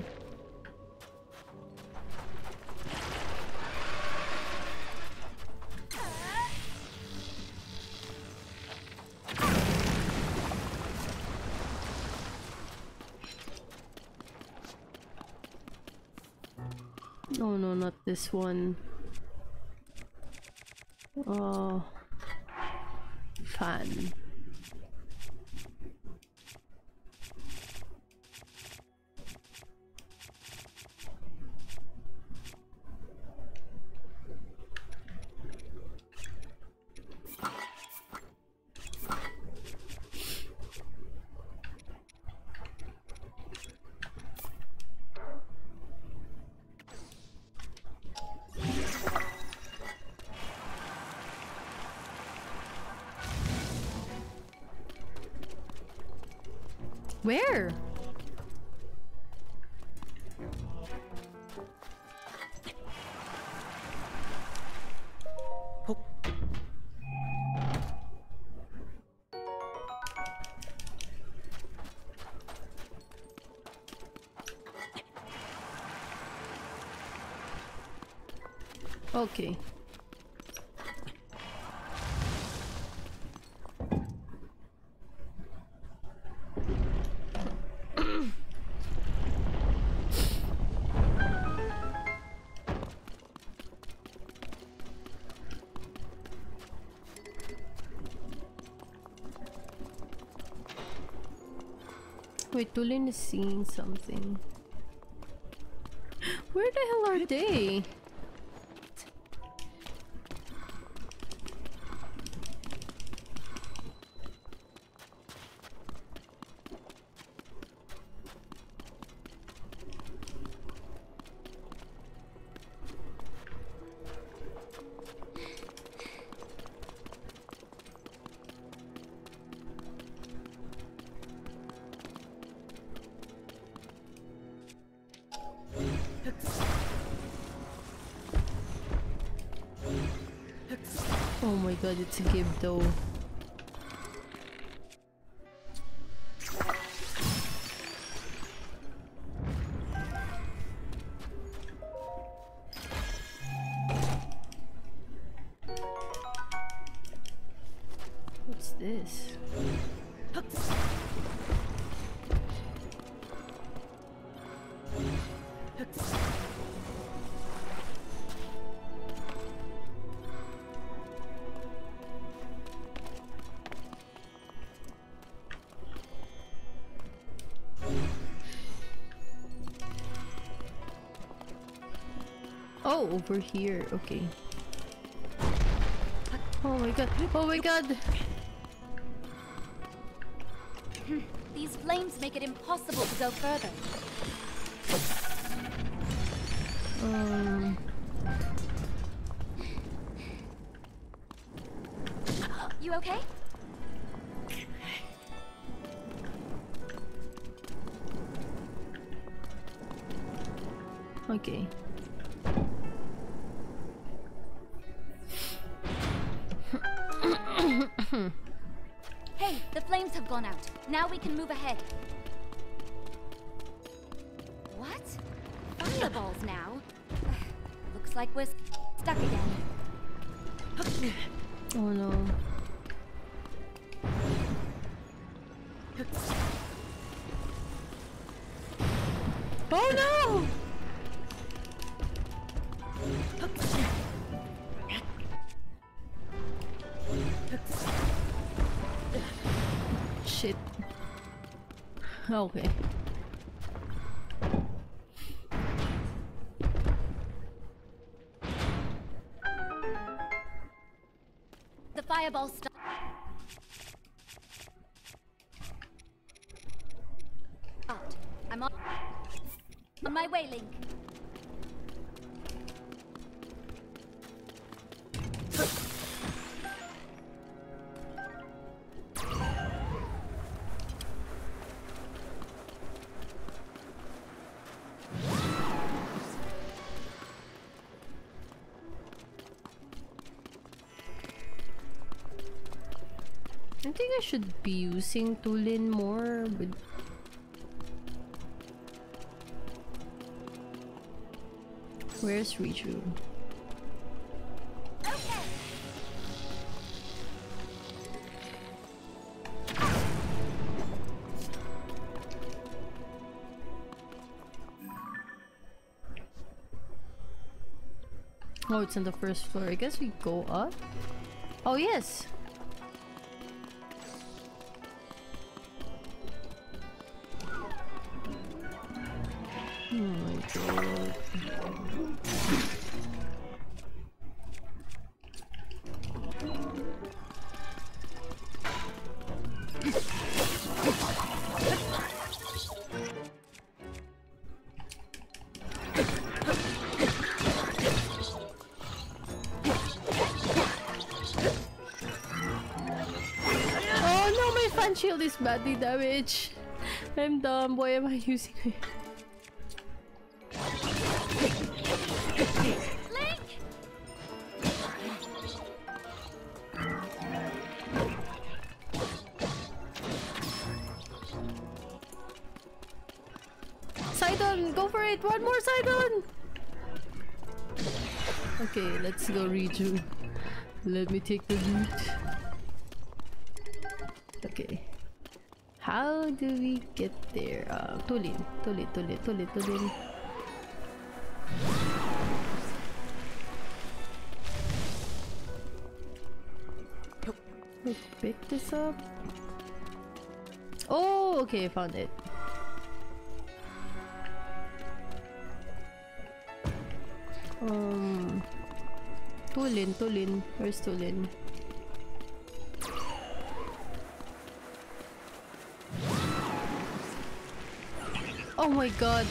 This one. Oh. Fan. Where? Okay. Wait, Tulin is seeing something. Where the hell are they? God, it's a Gibdo. What's over here. Okay. Oh my god. Oh my god. These flames make it impossible to go further. Um. Okay. The fireball stuck. I should be using Tulin more with Where's Riju? Oh, it's on the first floor. I guess we go up. Oh, yes. My fan shield is badly damaged. I'm dumb. Why am I using it? Link! Sidon, go for it! One more Sidon! Okay, let's go Riju. Let me take the loot. get there. Uh, tulin, tulin, tulin, tulin, tulin. Let's pick this up. Oh, okay, found it. Um, Tulin, Tulin. Where's Tulin? Oh my god.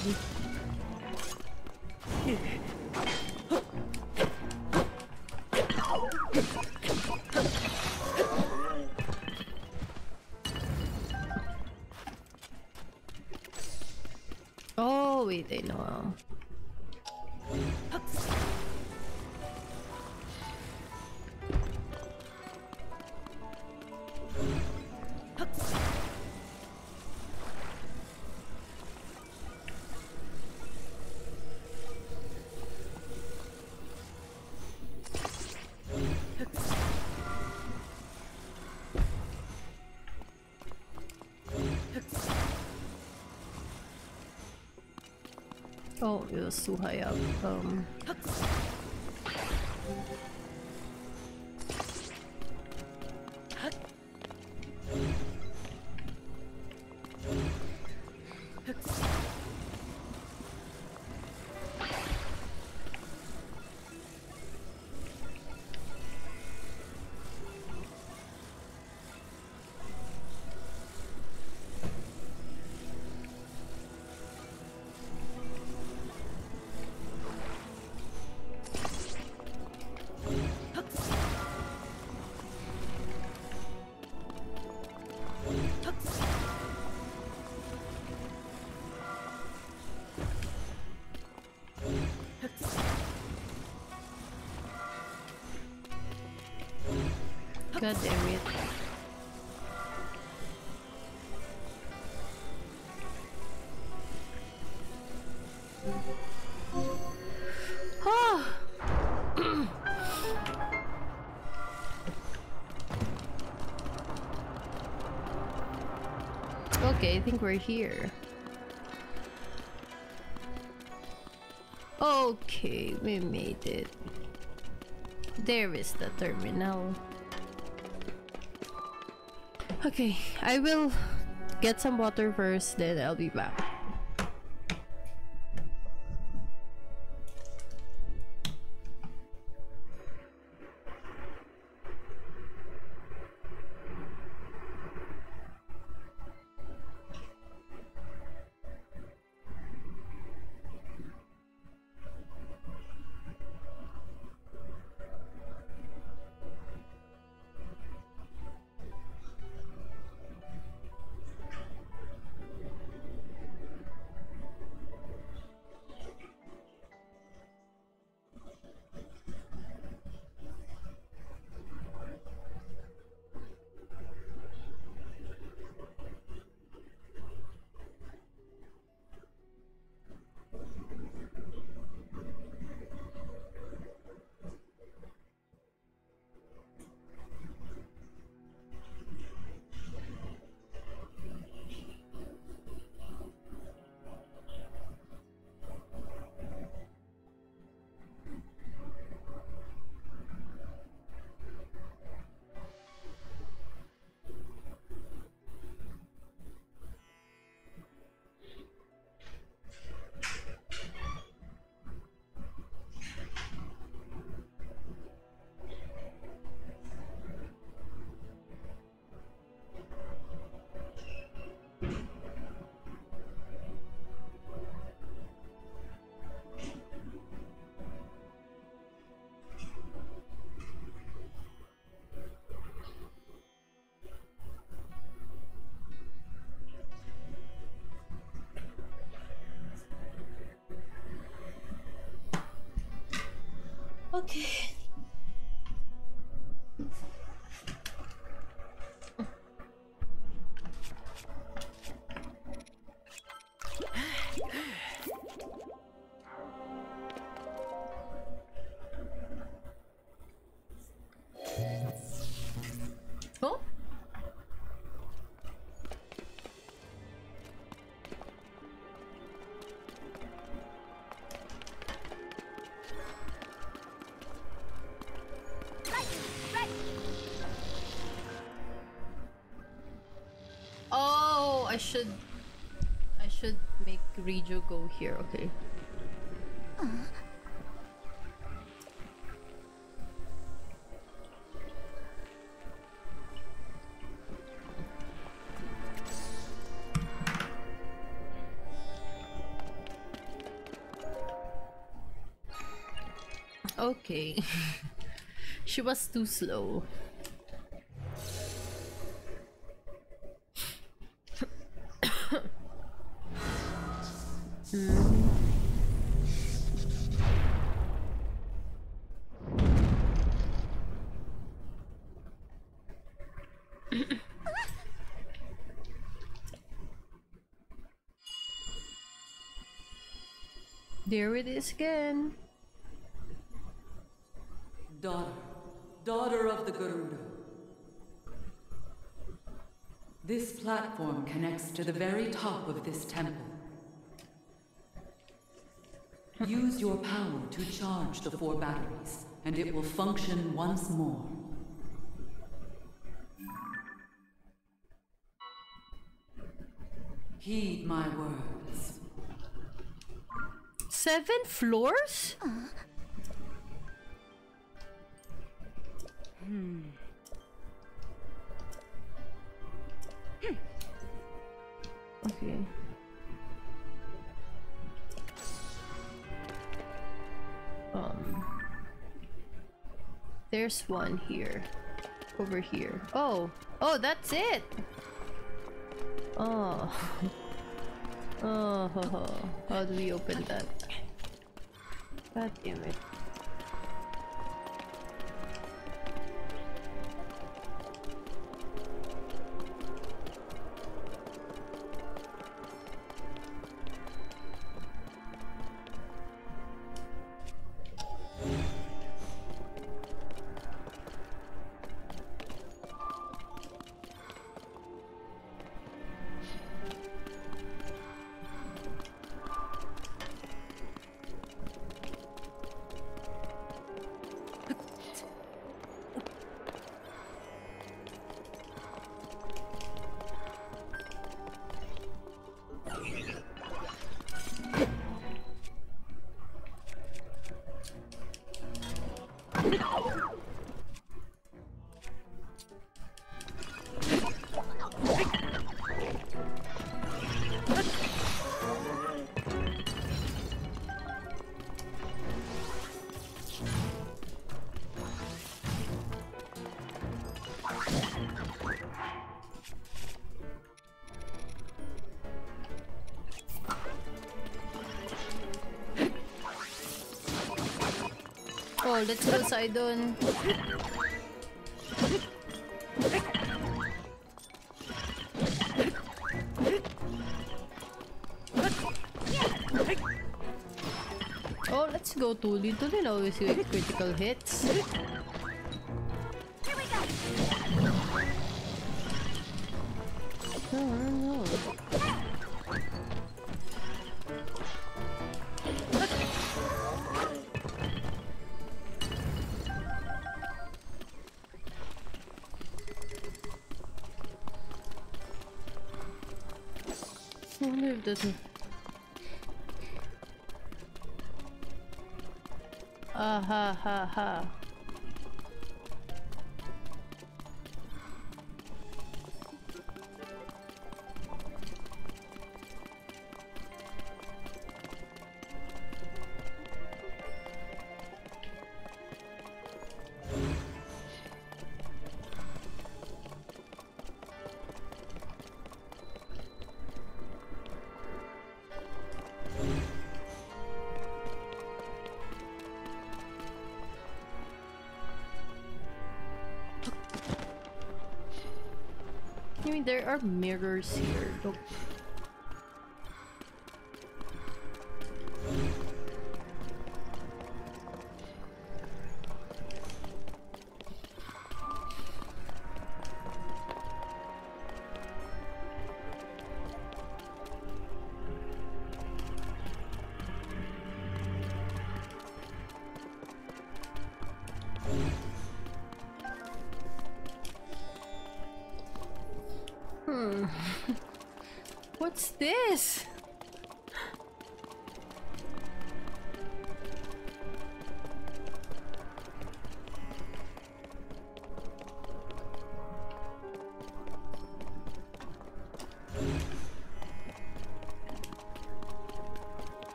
Oh, it was God damn it. Okay, I think we're here. Okay, we made it. There is the terminal. Okay, I will get some water first, then I'll be back. Okay. should... I should make Riju go here, okay? Okay. [laughs] she was too slow. There it is again. Daughter, daughter of the Gerudo. This platform connects to the very top of this temple. Use your power to charge the four batteries, and it will function once more. Heed my words. Seven floors? Hmm. Okay. Um. There's one here. Over here. Oh! Oh, that's it! Oh. [laughs] Oh, ho, [laughs] ho. how do we open that? God damn it. Oh, let's go Sidon. Oh, let's go Tulin. Tulin always get critical hits. That's... Ah ha ha ha. There are mirrors here. Look.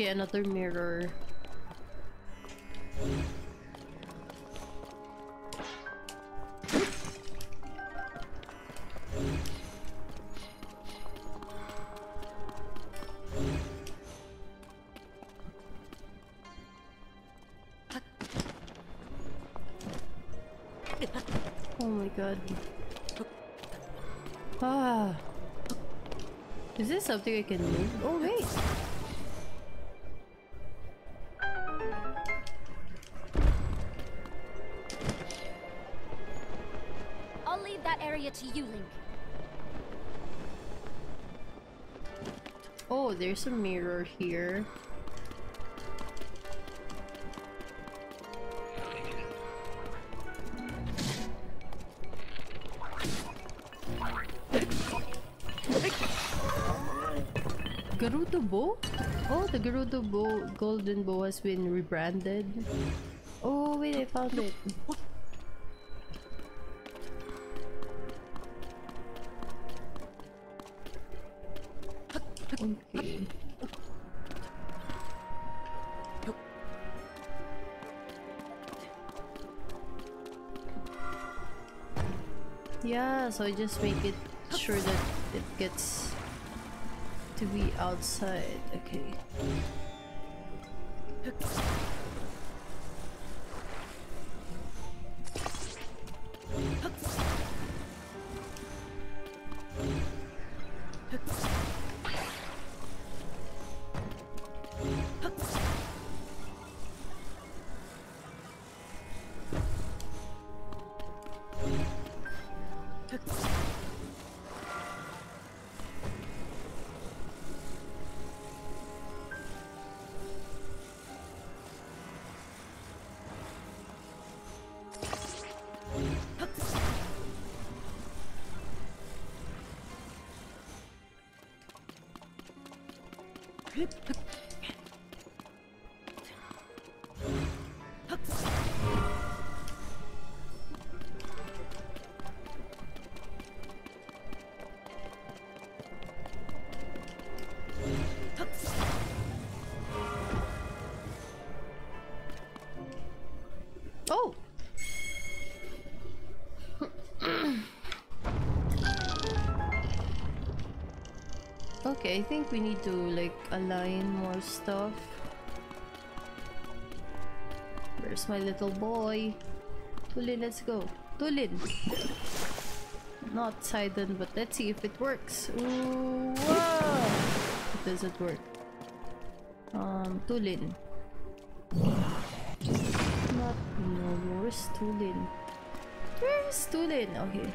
get another mirror. Oh my god. Ah. Is this something I can move? Oh there's a mirror here. Gerudo bow? Oh, the Gerudo bow, golden bow has been rebranded. Oh, wait, I found it. Okay. So I just make it sure that it gets to be outside. Okay. Think we need to like align more stuff. Where's my little boy? Tulin, let's go. Tulin! Not Sidon, but let's see if it works. Ooh, whoa! It doesn't work. Um, Tulin. Not no, where's Tulin? Where's Tulin? Okay.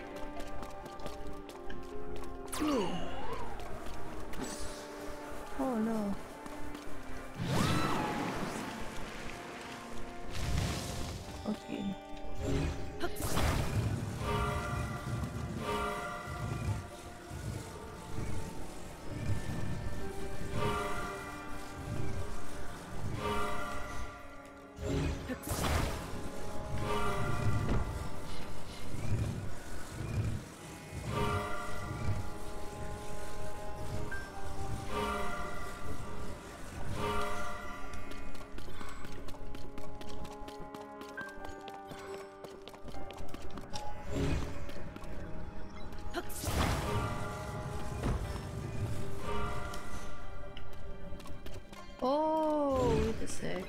Oh, wait a sec.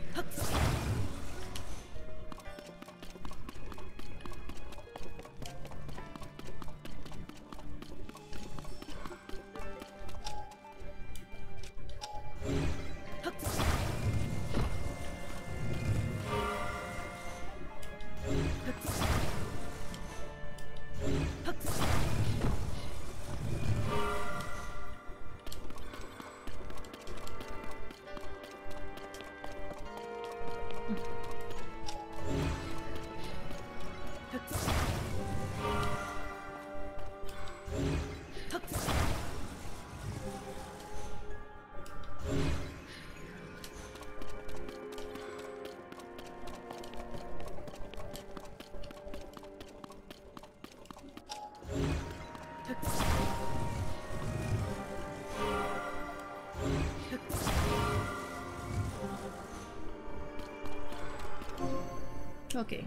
Okay.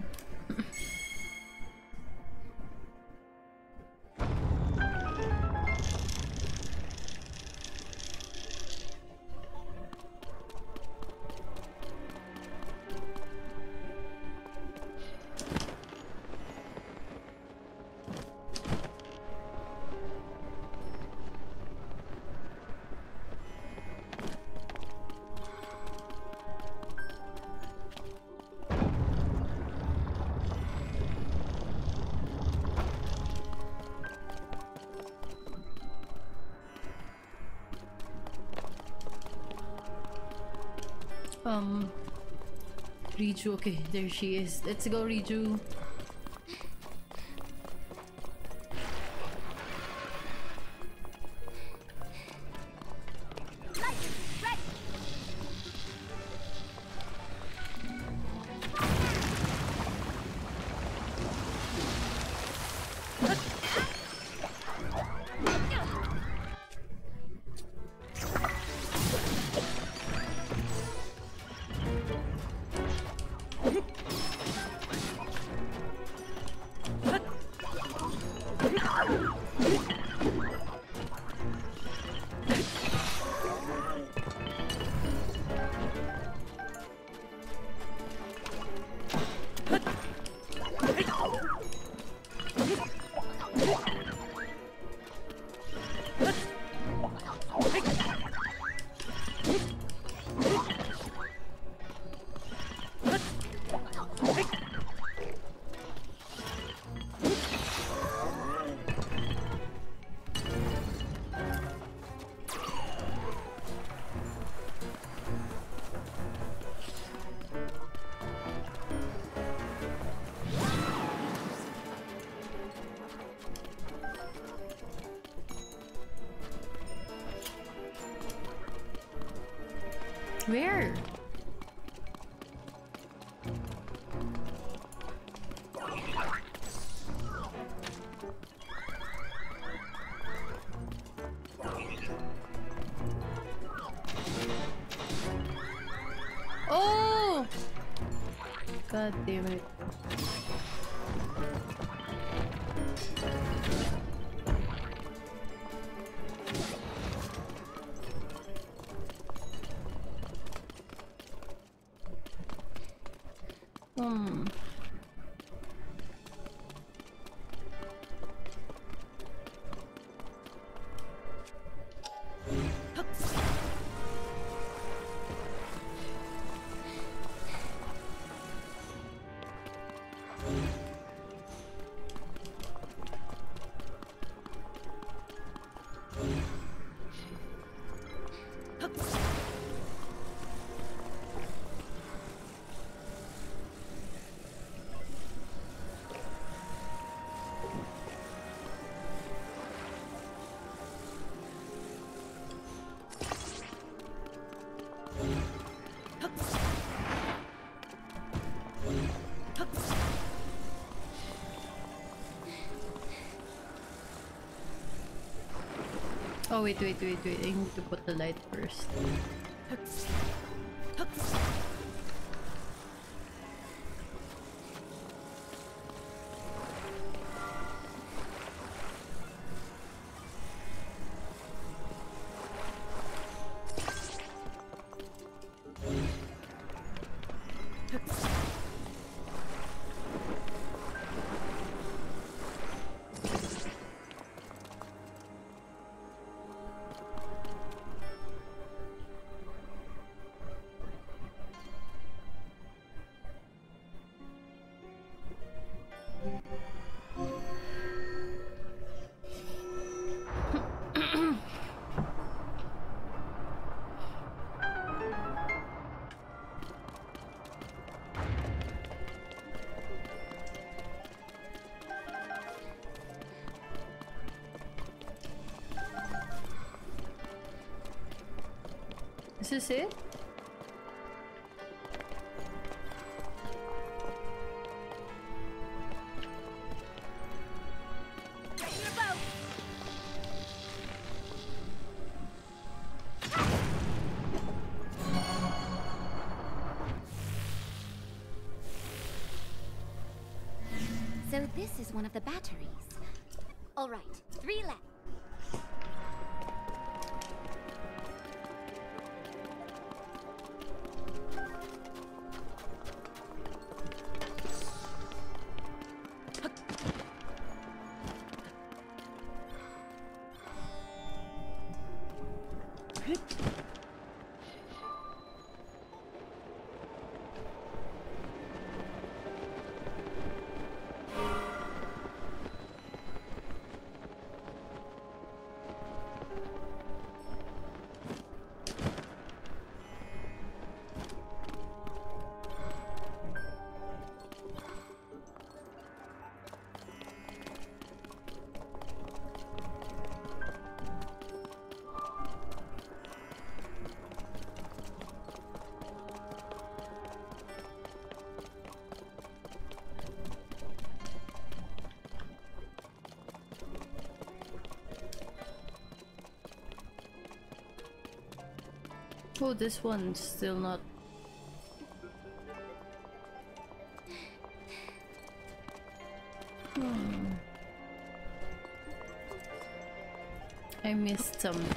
Um, Riju. Okay, there she is. Let's go, Riju. Damn it. Oh wait, wait, wait, wait. I need to put the light first. So this is one of the batteries. Oh, this one's still not. Hmm. I missed something.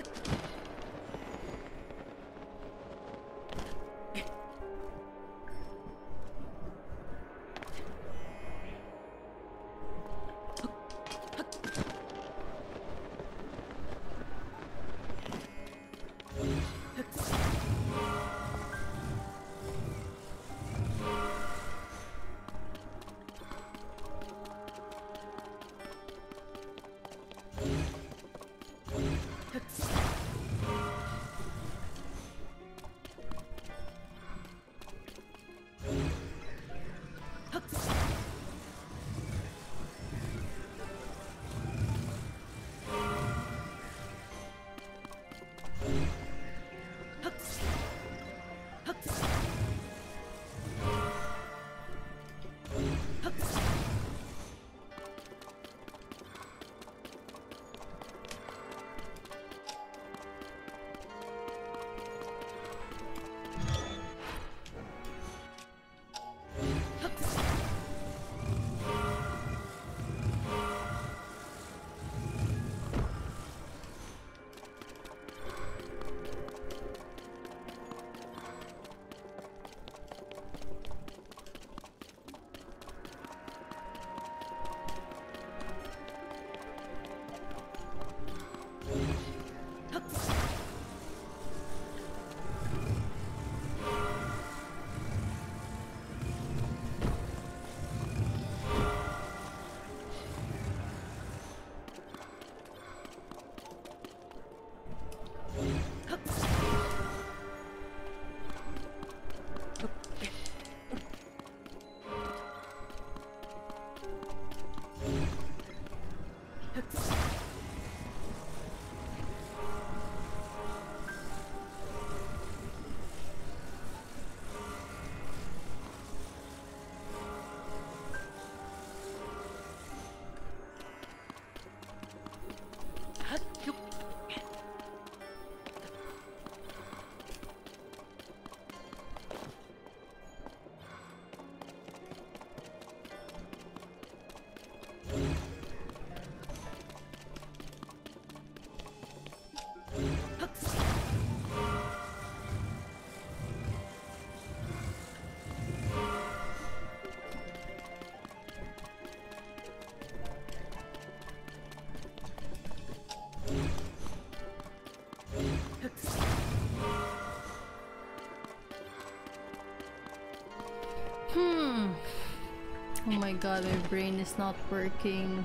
Huh? Hmm. Oh my god, my brain is not working.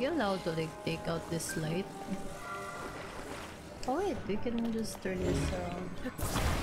We allowed to like take out this light? Oh wait, we can just turn this around.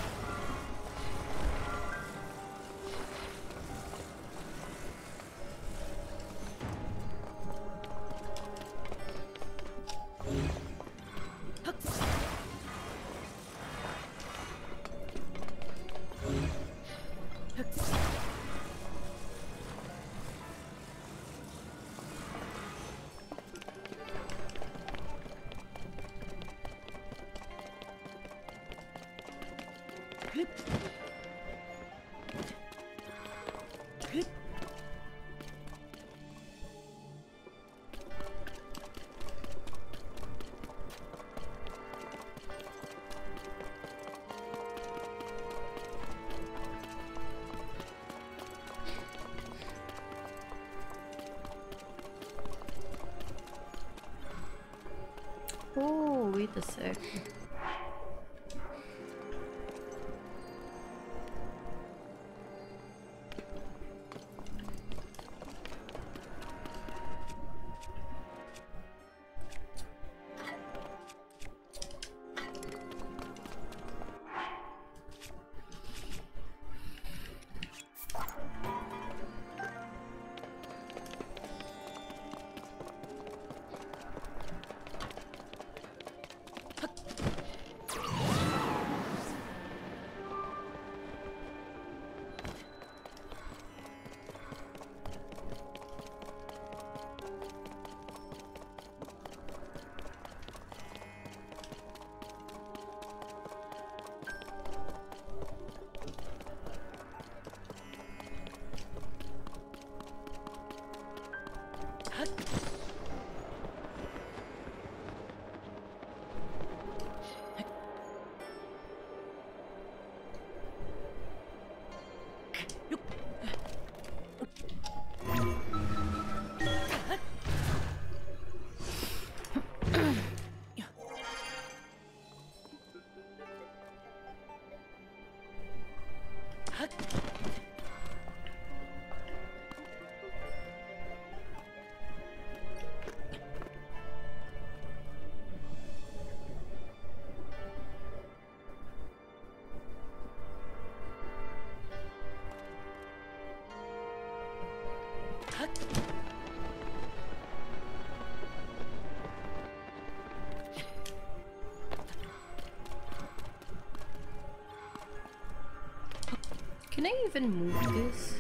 Can I even move this?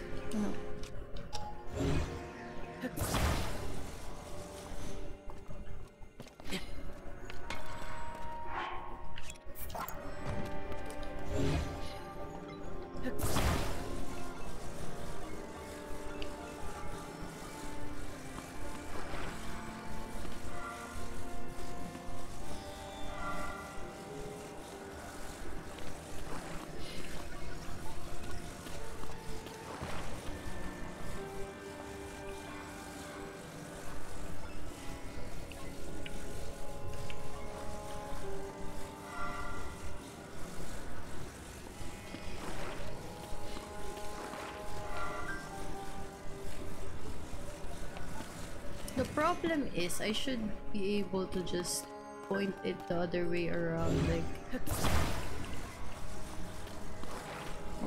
Problem is I should be able to just point it the other way around like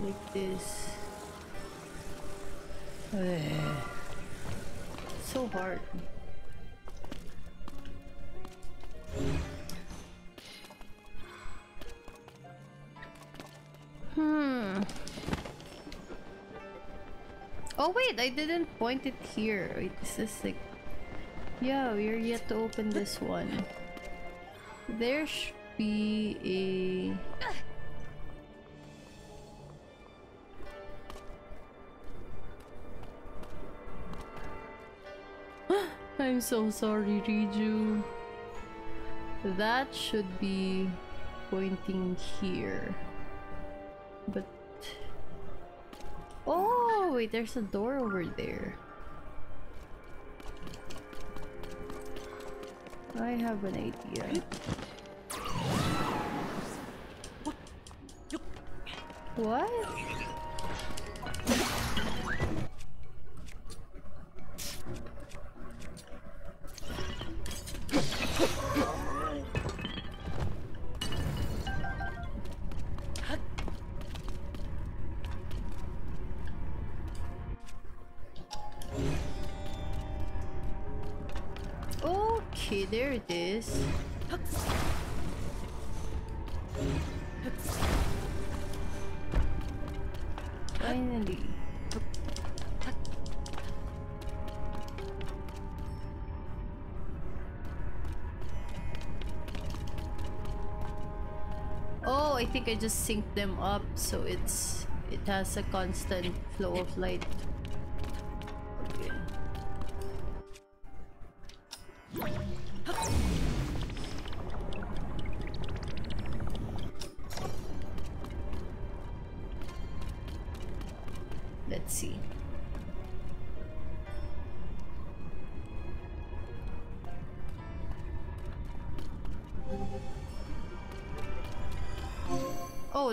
like this. [sighs] so hard. Hmm. Oh wait, I didn't point it here. Wait, is this like yeah, we're yet to open this one. There should be a... [gasps] I'm so sorry, Riju. That should be pointing here. But... Oh, wait, there's a door over there. I have an idea. What? Think I just synced them up so it's it has a constant flow of light.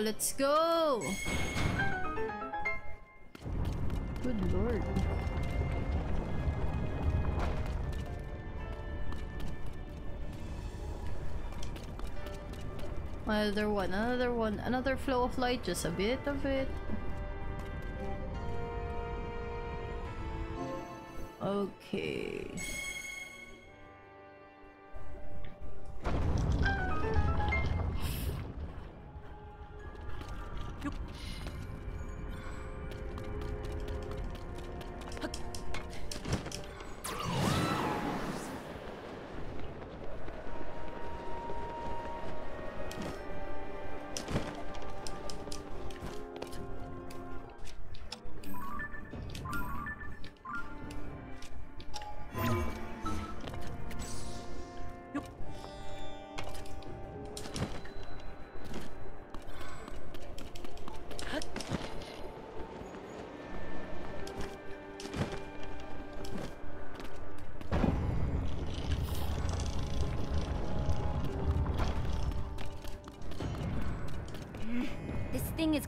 Let's go! Good lord. Another one, another one, another flow of light, just a bit of it.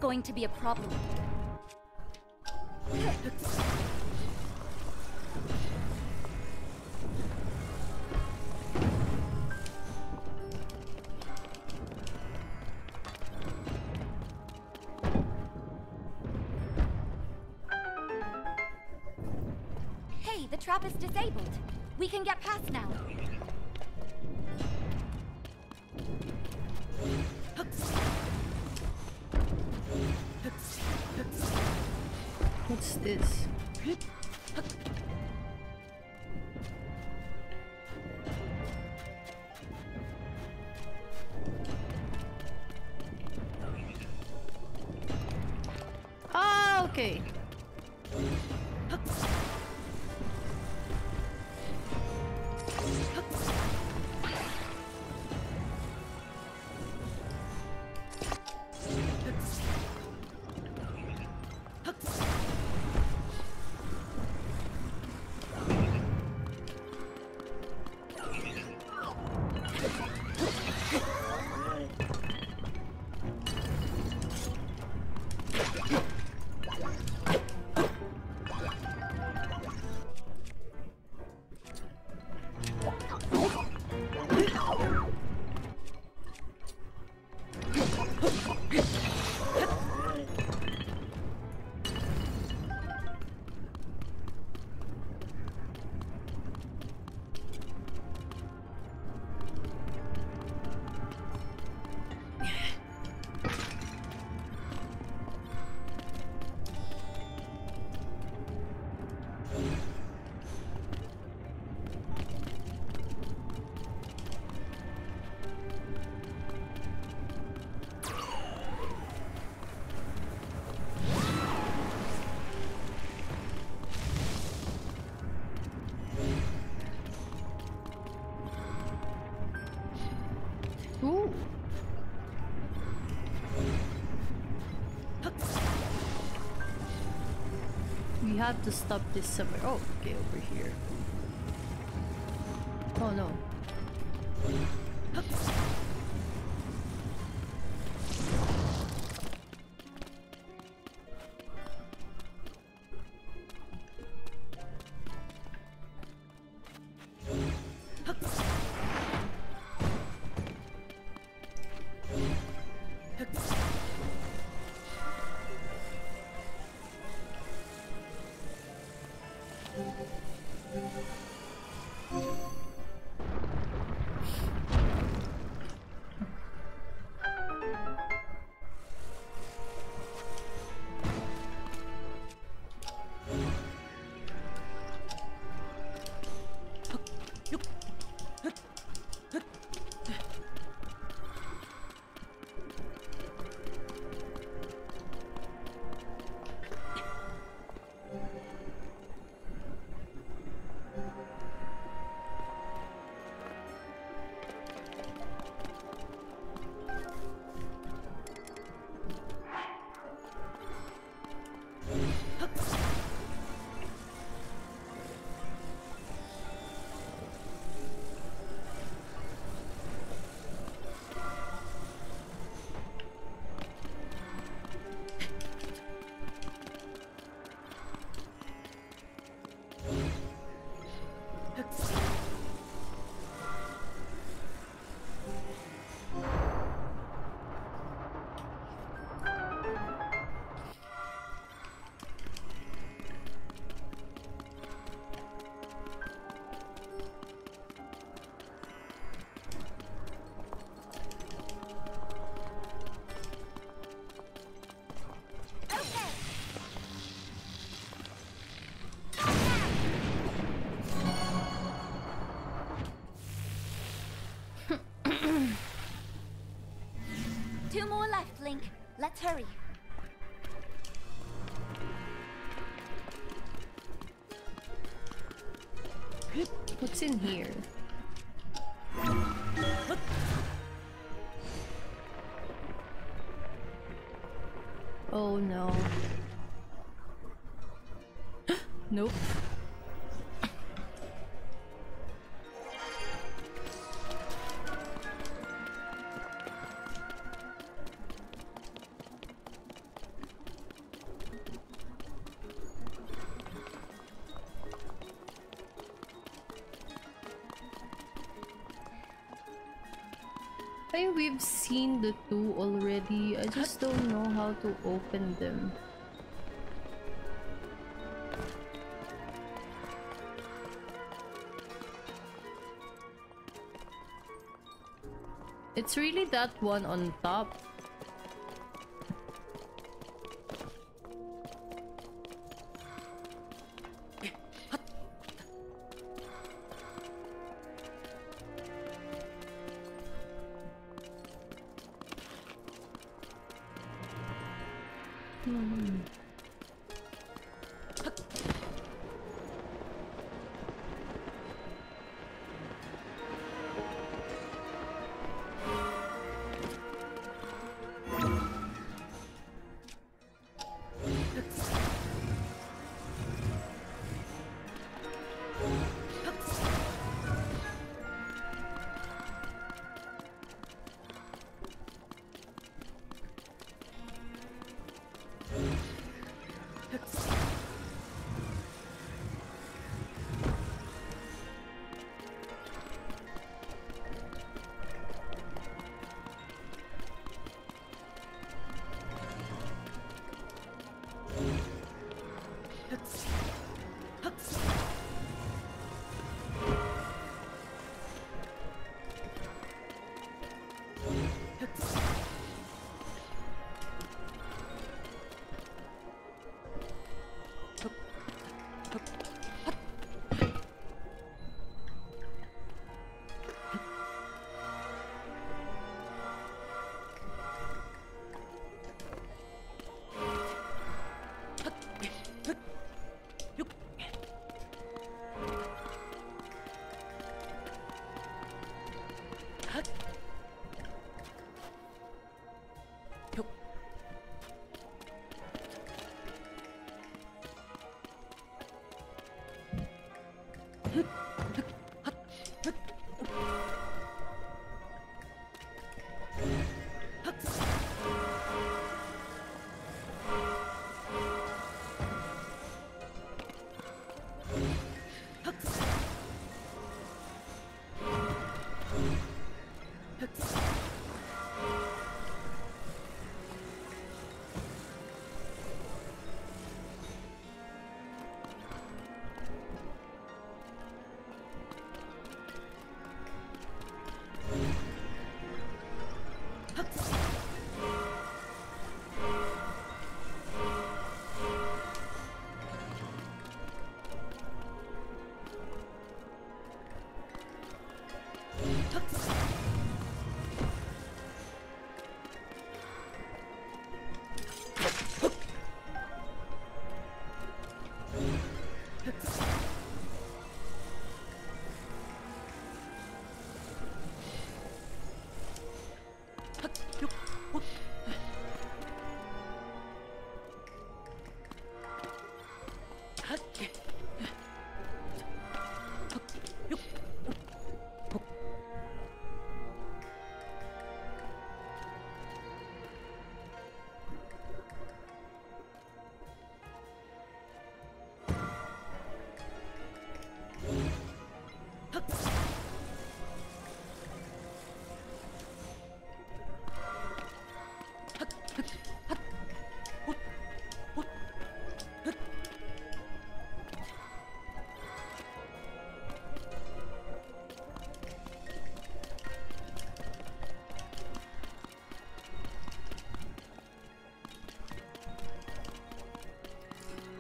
Going to be a problem. Hey, the trap is disabled. We can get past now. Have to stop this somewhere. Oh, okay, over here. Let's hurry. What's in here? We've seen the two already. I just don't know how to open them. It's really that one on top.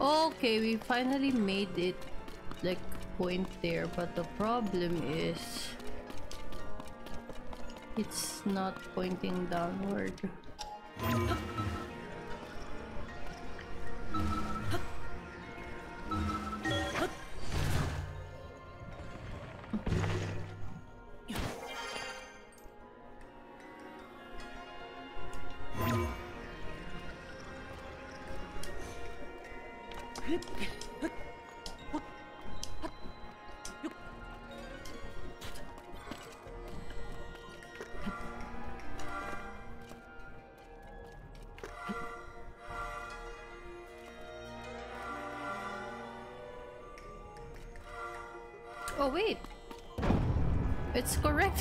Okay, we finally made it like point there, but the problem is it's not pointing downward.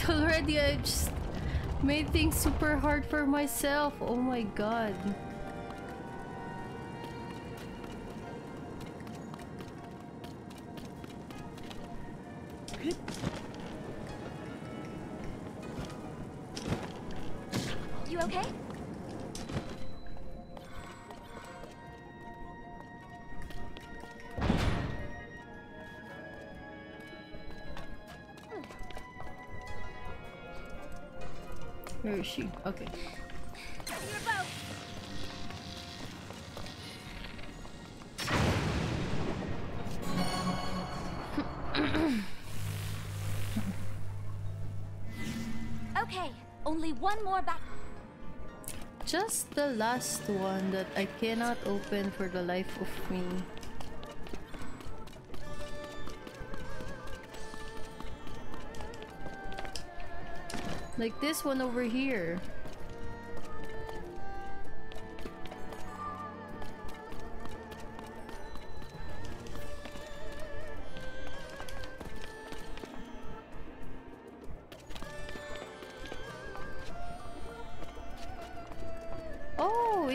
Already. I just made things super hard for myself. Oh my god. One more back. Just the last one that I cannot open for the life of me. Like this one over here.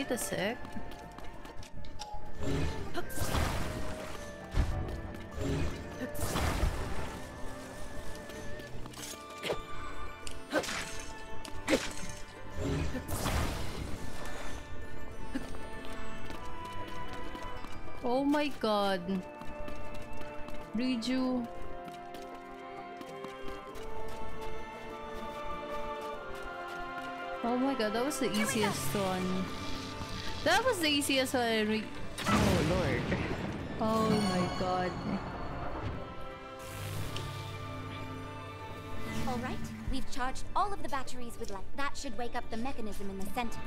Wait a sec. Oh my god. Riju. Oh my god, that was the easiest one. That was the easiest one. I re- oh lord. Oh my god. All right, we've charged all of the batteries with light. That should wake up the mechanism in the center.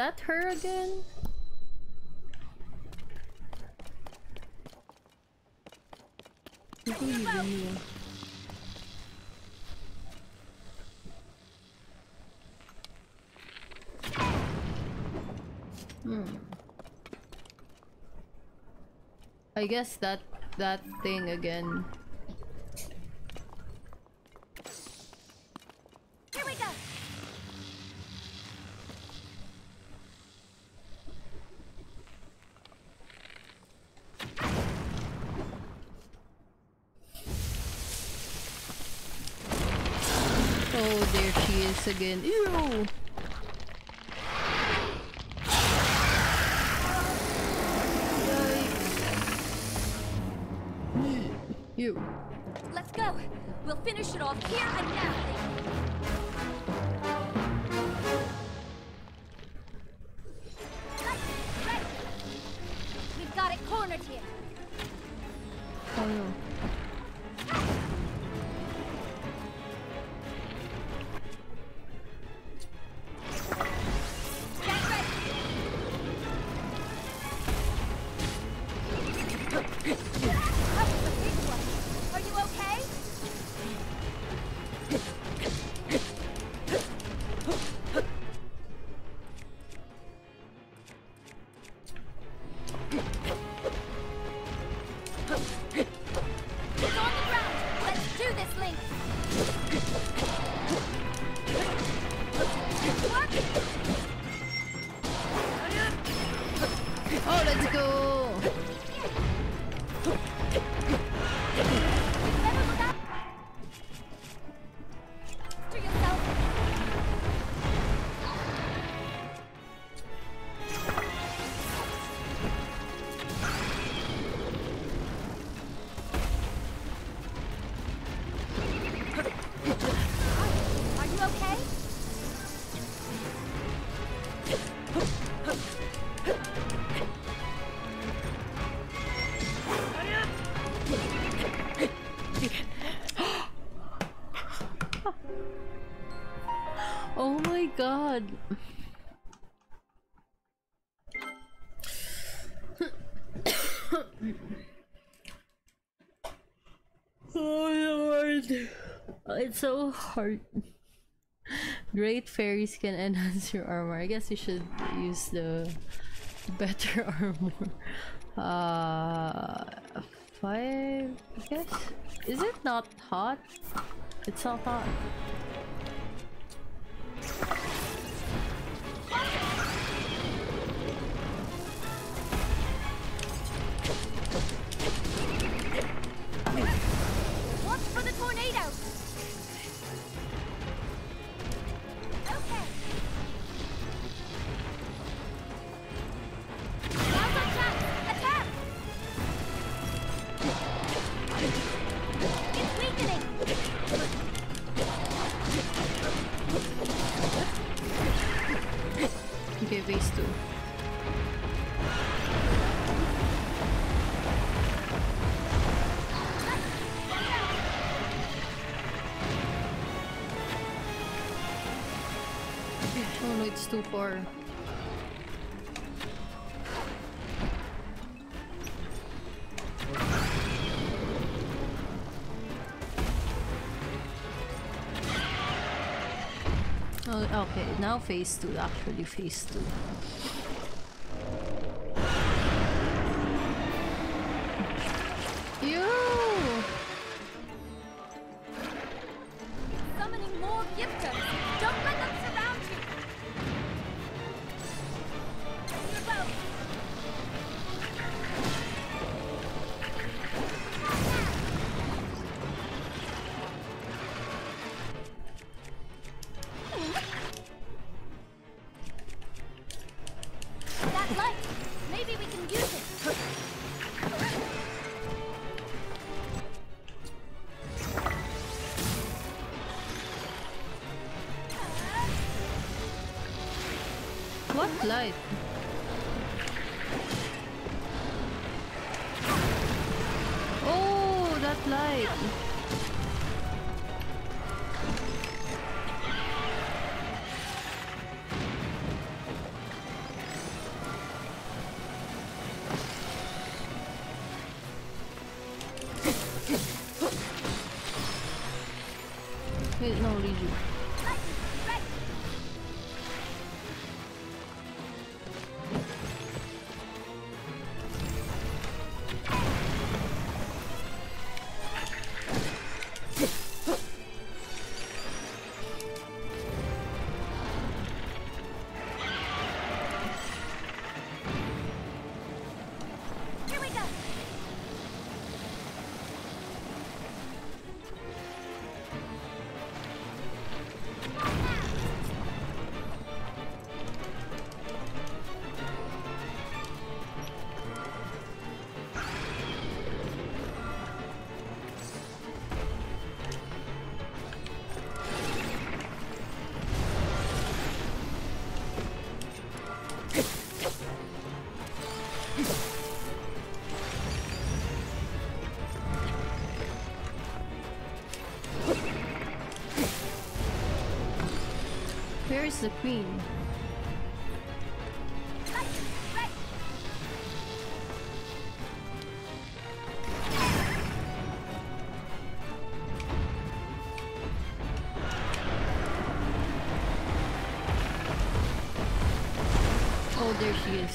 That her again? Hmm. I guess that that thing again. Here we go. Oh, there she is again. Ew! God. oh lord. It's so hard. Great fairies can enhance your armor. I guess you should use the better [laughs] armor. Uh five I guess? Is it not hot? It's not hot. Too far. Oh, okay, now phase two, actually phase two. The queen? Oh, there she is.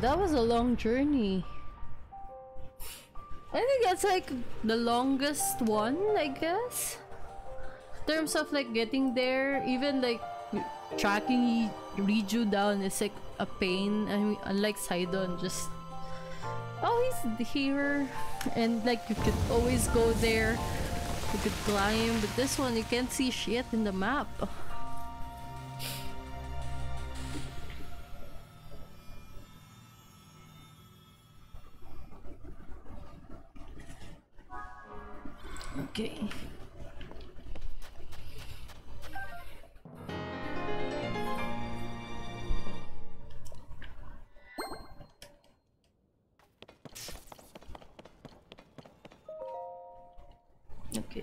That was a long journey. I think that's like the longest one, I guess. In terms of like getting there, even like tracking Riju down is like a pain. I mean, unlike Sidon, just oh, he's here, and like you could always go there. You could climb, but this one you can't see shit in the map. Okay.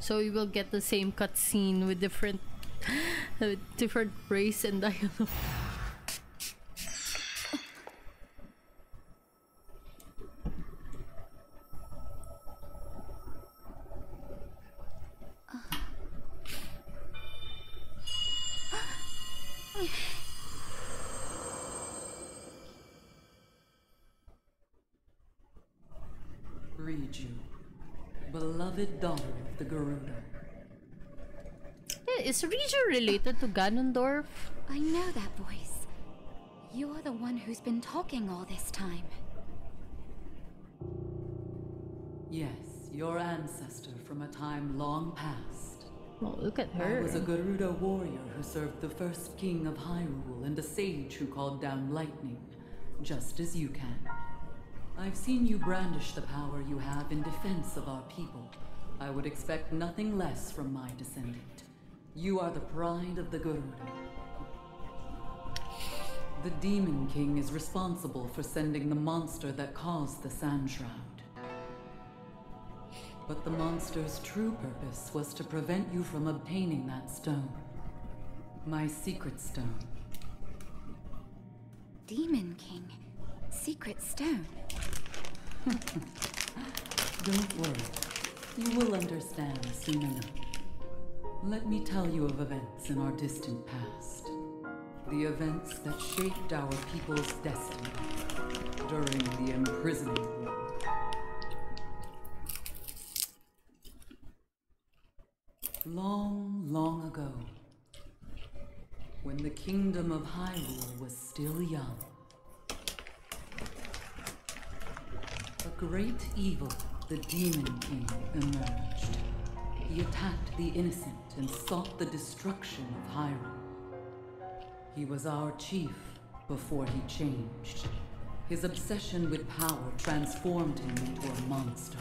So we will get the same cutscene with different [laughs] with different race and dialogue. Is Riju related to Ganondorf? I know that voice. You're the one who's been talking all this time. Yes, your ancestor from a time long past. Oh, look at I her. was a Gerudo warrior who served the first king of Hyrule and a sage who called down lightning, just as you can. I've seen you brandish the power you have in defense of our people. I would expect nothing less from my descendant. You are the pride of the Gerudo. The Demon King is responsible for sending the monster that caused the Sand Shroud. But the monster's true purpose was to prevent you from obtaining that stone. My secret stone. Demon King. Secret Stone. [laughs] Don't worry. You will understand soon enough. Let me tell you of events in our distant past. The events that shaped our people's destiny during the imprisoning war. Long, long ago, when the kingdom of Hyrule was still young, a great evil, the Demon King, emerged. He attacked the innocent and sought the destruction of Hyrule. He was our chief before he changed. His obsession with power transformed him into a monster.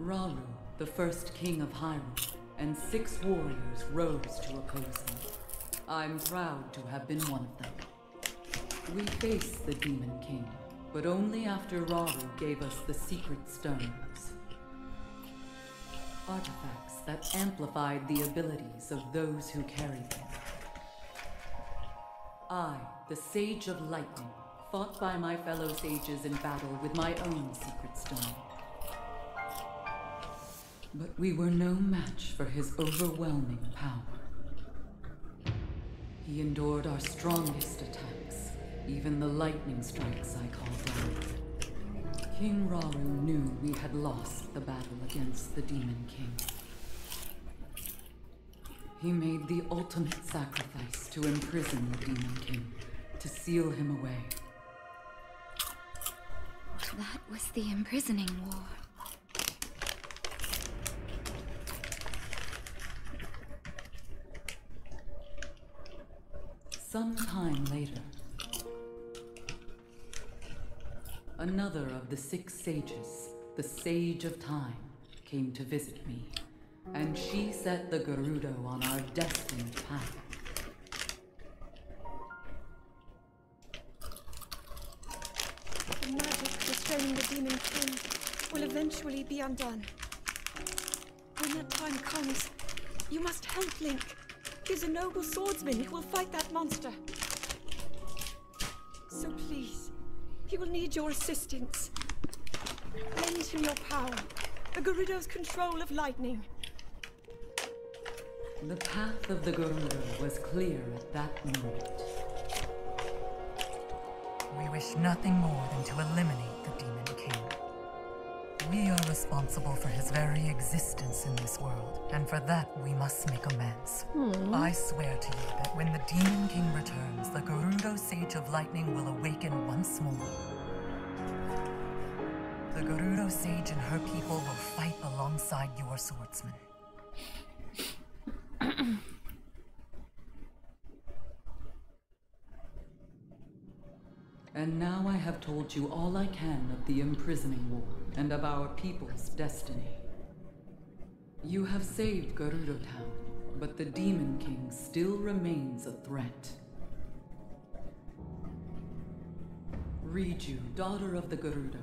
Rauru, the first king of Hyrule, and six warriors rose to oppose him. I'm proud to have been one of them. We faced the Demon King, but only after Rauru gave us the secret stones. Artifacts that amplified the abilities of those who carried them. I, the Sage of Lightning, fought by my fellow sages in battle with my own secret stone. But we were no match for his overwhelming power. He endured our strongest attacks, even the lightning strikes I called down. King Rauru knew we had lost the battle against the Demon King. He made the ultimate sacrifice to imprison the Demon King, to seal him away. That was the imprisoning war. Some time later, another of the six sages, the Sage of Time, came to visit me, and she set the Gerudo on our destined path. The magic restraining the Demon King will eventually be undone. When that time comes, you must help Link. He's a noble swordsman who will fight that monster. So please, he will need your assistance. Lend him your power, the Gerudo's control of lightning. The path of the Gerudo was clear at that moment. We wish nothing more than to eliminate the Demon King. We are responsible for his very existence in this world, and for that we must make amends. Hmm. I swear to you that when the Demon King returns, the Gerudo Sage of Lightning will awaken once more. The Gerudo Sage and her people will fight alongside your swordsmen. And now I have told you all I can of the imprisoning war and of our people's destiny. You have saved Gerudo Town, but the Demon King still remains a threat. Riju, daughter of the Gerudo,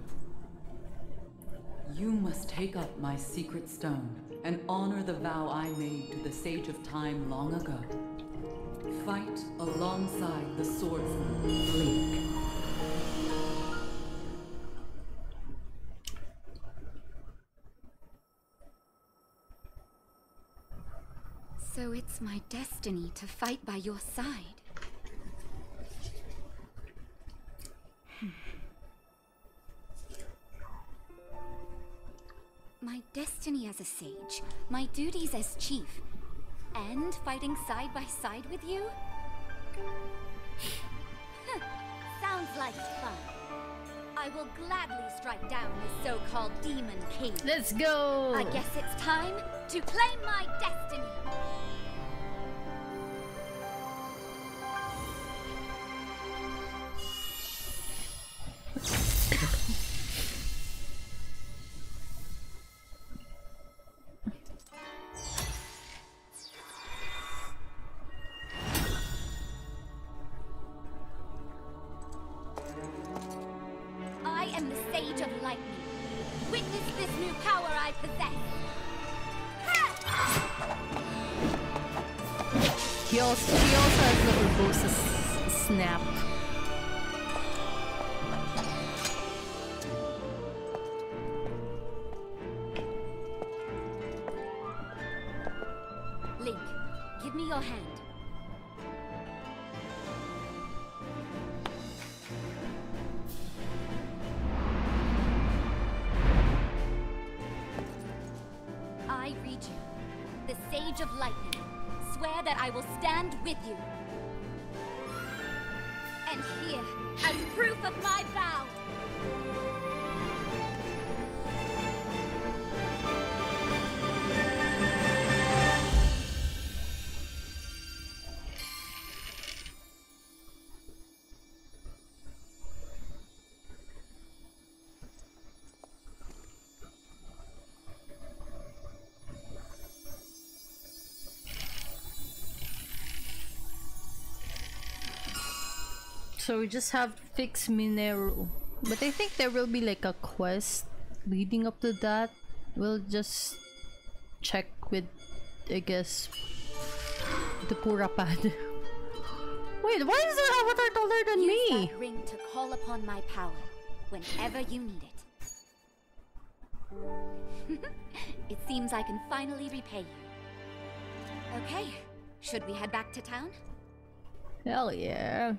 you must take up my secret stone and honor the vow I made to the Sage of Time long ago. Fight alongside the swordsman, Link. It's my destiny to fight by your side. Hmm. My destiny as a sage, my duties as chief, and fighting side by side with you? [laughs] Sounds like fun. I will gladly strike down this so-called Demon King. Let's go! I guess it's time to claim my destiny. So we just have to fix Mineru. But I think there will be like a quest leading up to that. We'll just check with, I guess, the Purah Pad. [laughs] Wait, why is the avatar taller than use me? that ring to call upon my power whenever you need it. [laughs] it seems I can finally repay you. Okay, should we head back to town? Hell yeah.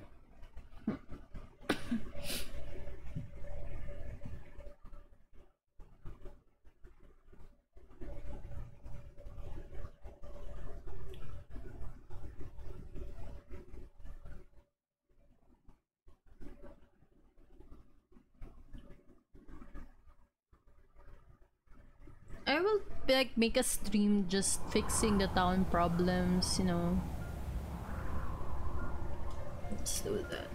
I will like make a stream just fixing the town problems, you know. Let's do that.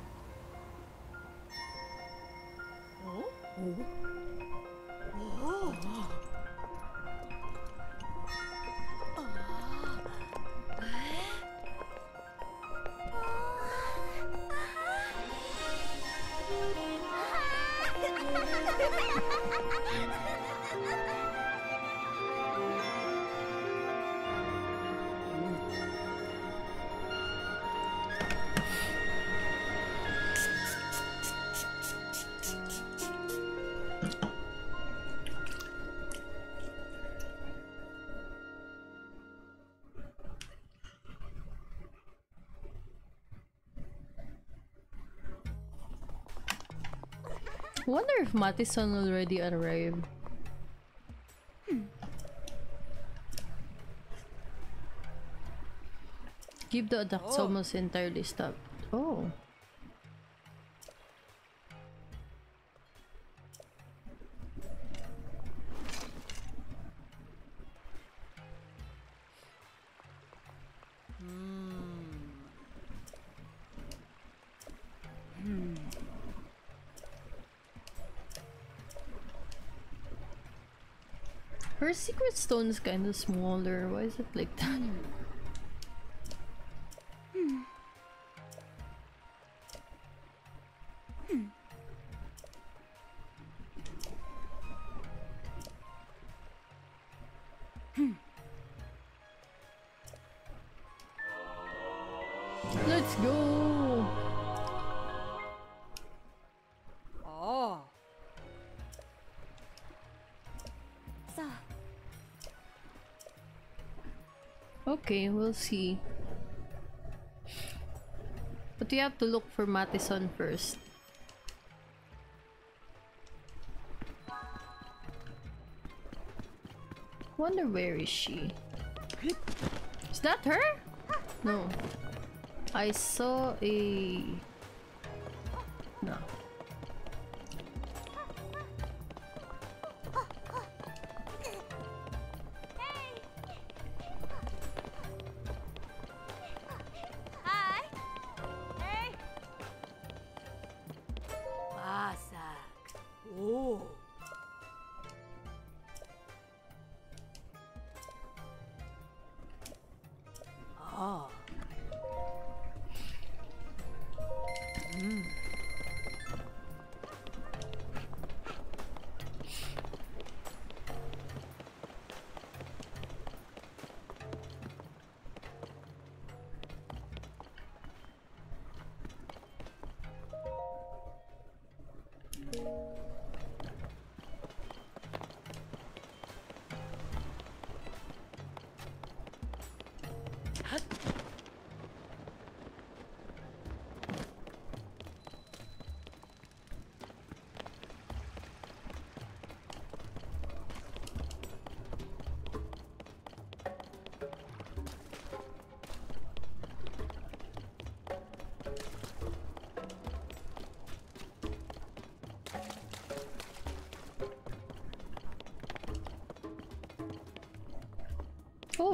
Matison already arrived. Give the adults Oh. almost entirely stopped. Oh. Her secret stone is kind of smaller. Why is it like that? Okay, we'll see. But we have to look for Matison first. Wonder where is she? Is that her? No. I saw a...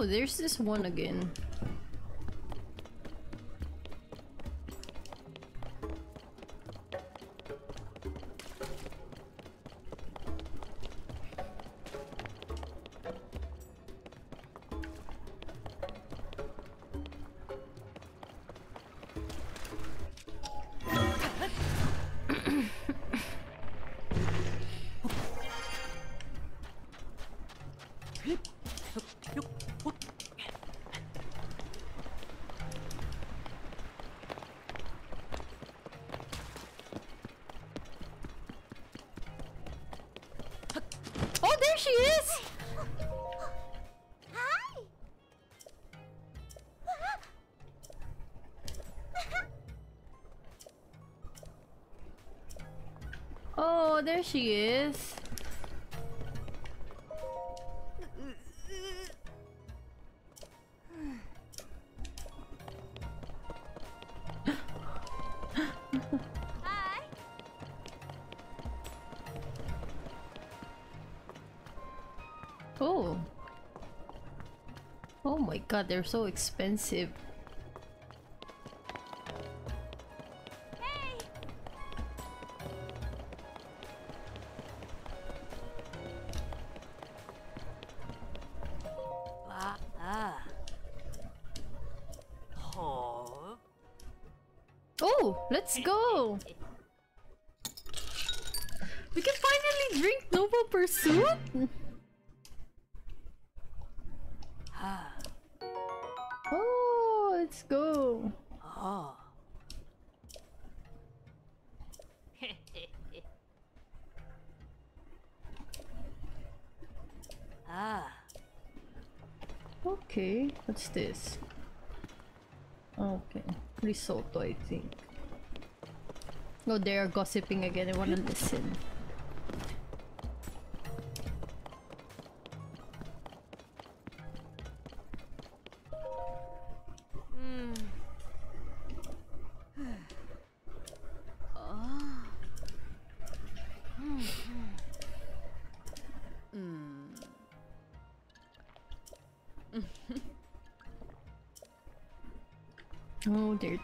there's this one again. There she is. Oh. Oh my god, they're so expensive. This? Okay, risotto, I think. Oh, they are gossiping again. I wanna listen.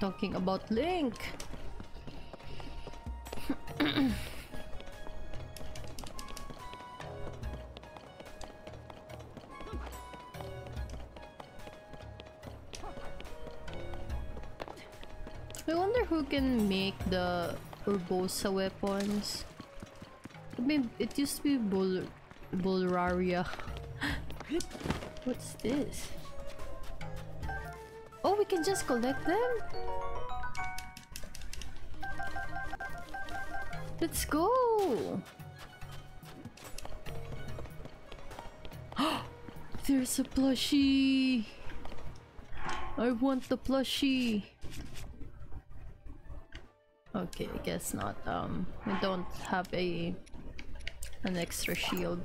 Talking about Link. I wonder who can make the Urbosa weapons. I mean, it used to be Bul Buliara. [laughs] What's this? Just collect them? Let's go! [gasps] There's a plushie! I want the plushie! Okay, I guess not. Um, I don't have a an extra shield.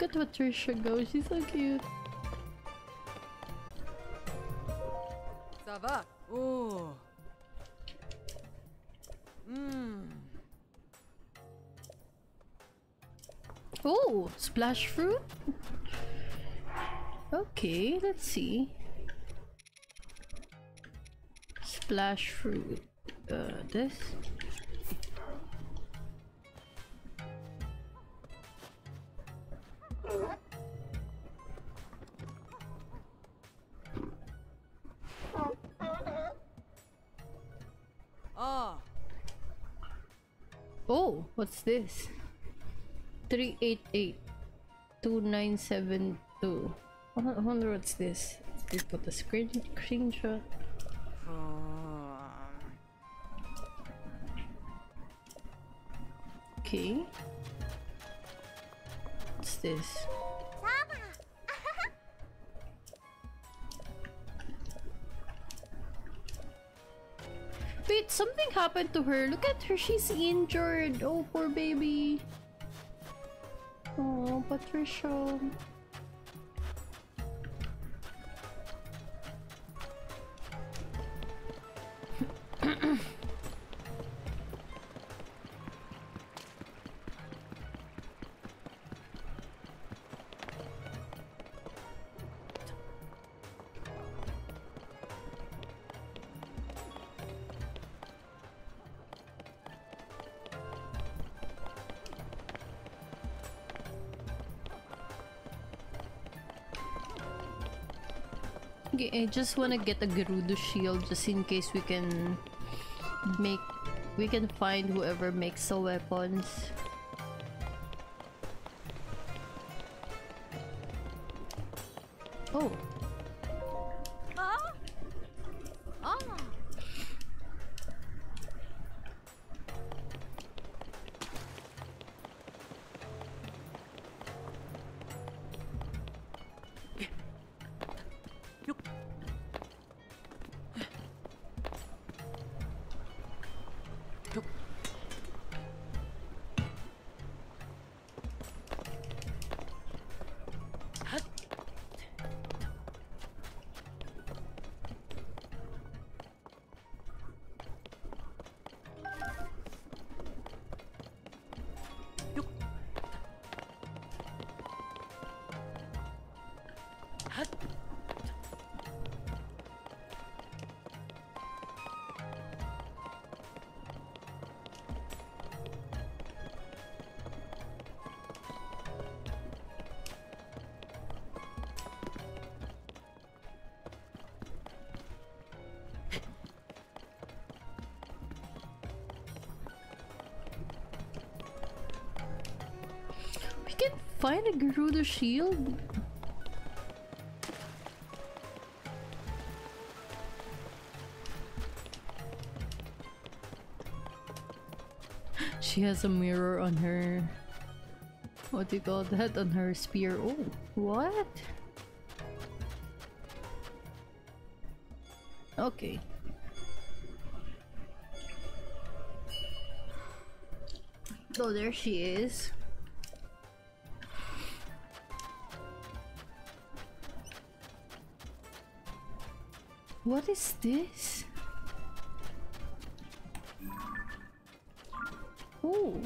Look at what Trisha she's so cute. Oh, splash fruit? Okay, let's see. Splash fruit. Uh, this? Ah. Oh, what's this? 388 2972. I wonder what's this. They put a screen screenshot. Um. Okay. What's this? Wait, something happened to her. Look at her, she's injured. Oh, poor baby. Patricia. I just wanna get a Gerudo shield just in case we can make we can find whoever makes the weapons. kinda grew the shield? [laughs] she has a mirror on her... What do you call that? On her spear. Oh, what? Okay. So there she is. What is this? Oh.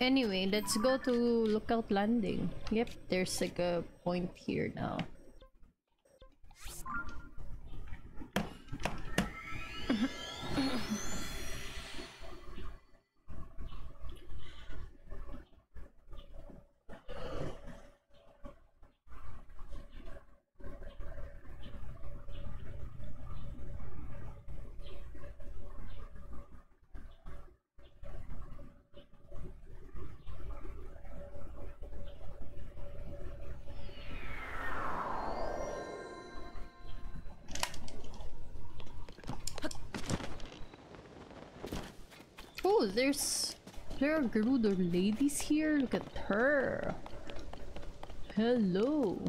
Anyway, let's go to Lookout Landing. Yep, there's like a point here now. There's there are Gerudo ladies here. Look at her. Hello.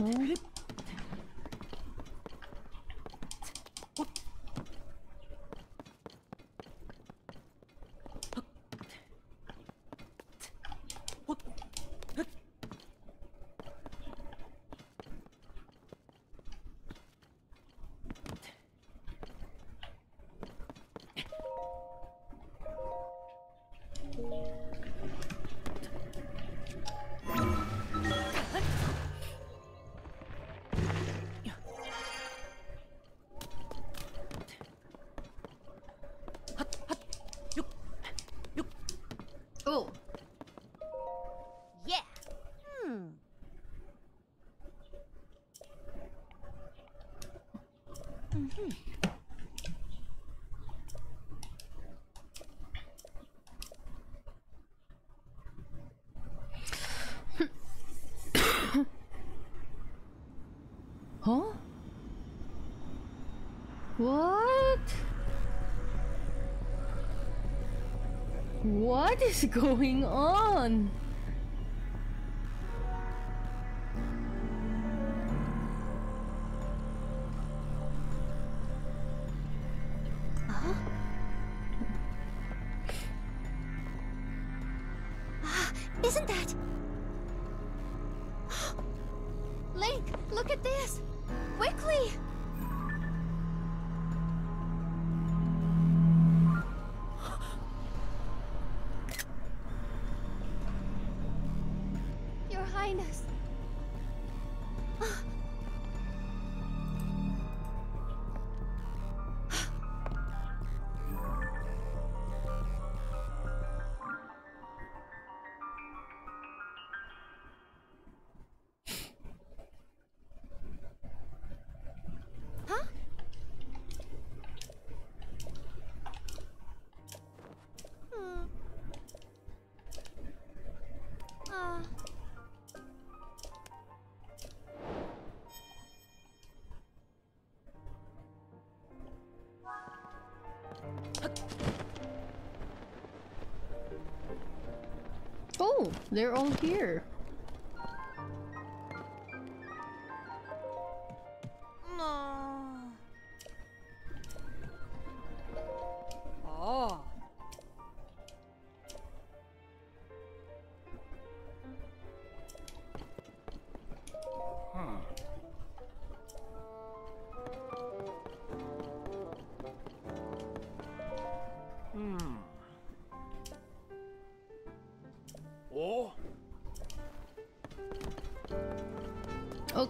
Oh. What is [laughs] going on? They're all here.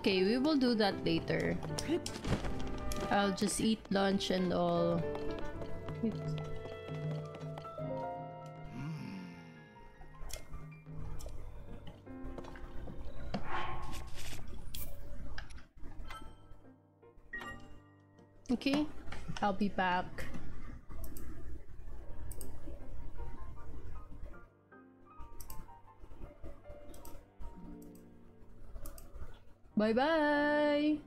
Okay, we will do that later. I'll just eat lunch and all. Okay, I'll be back. Bye bye!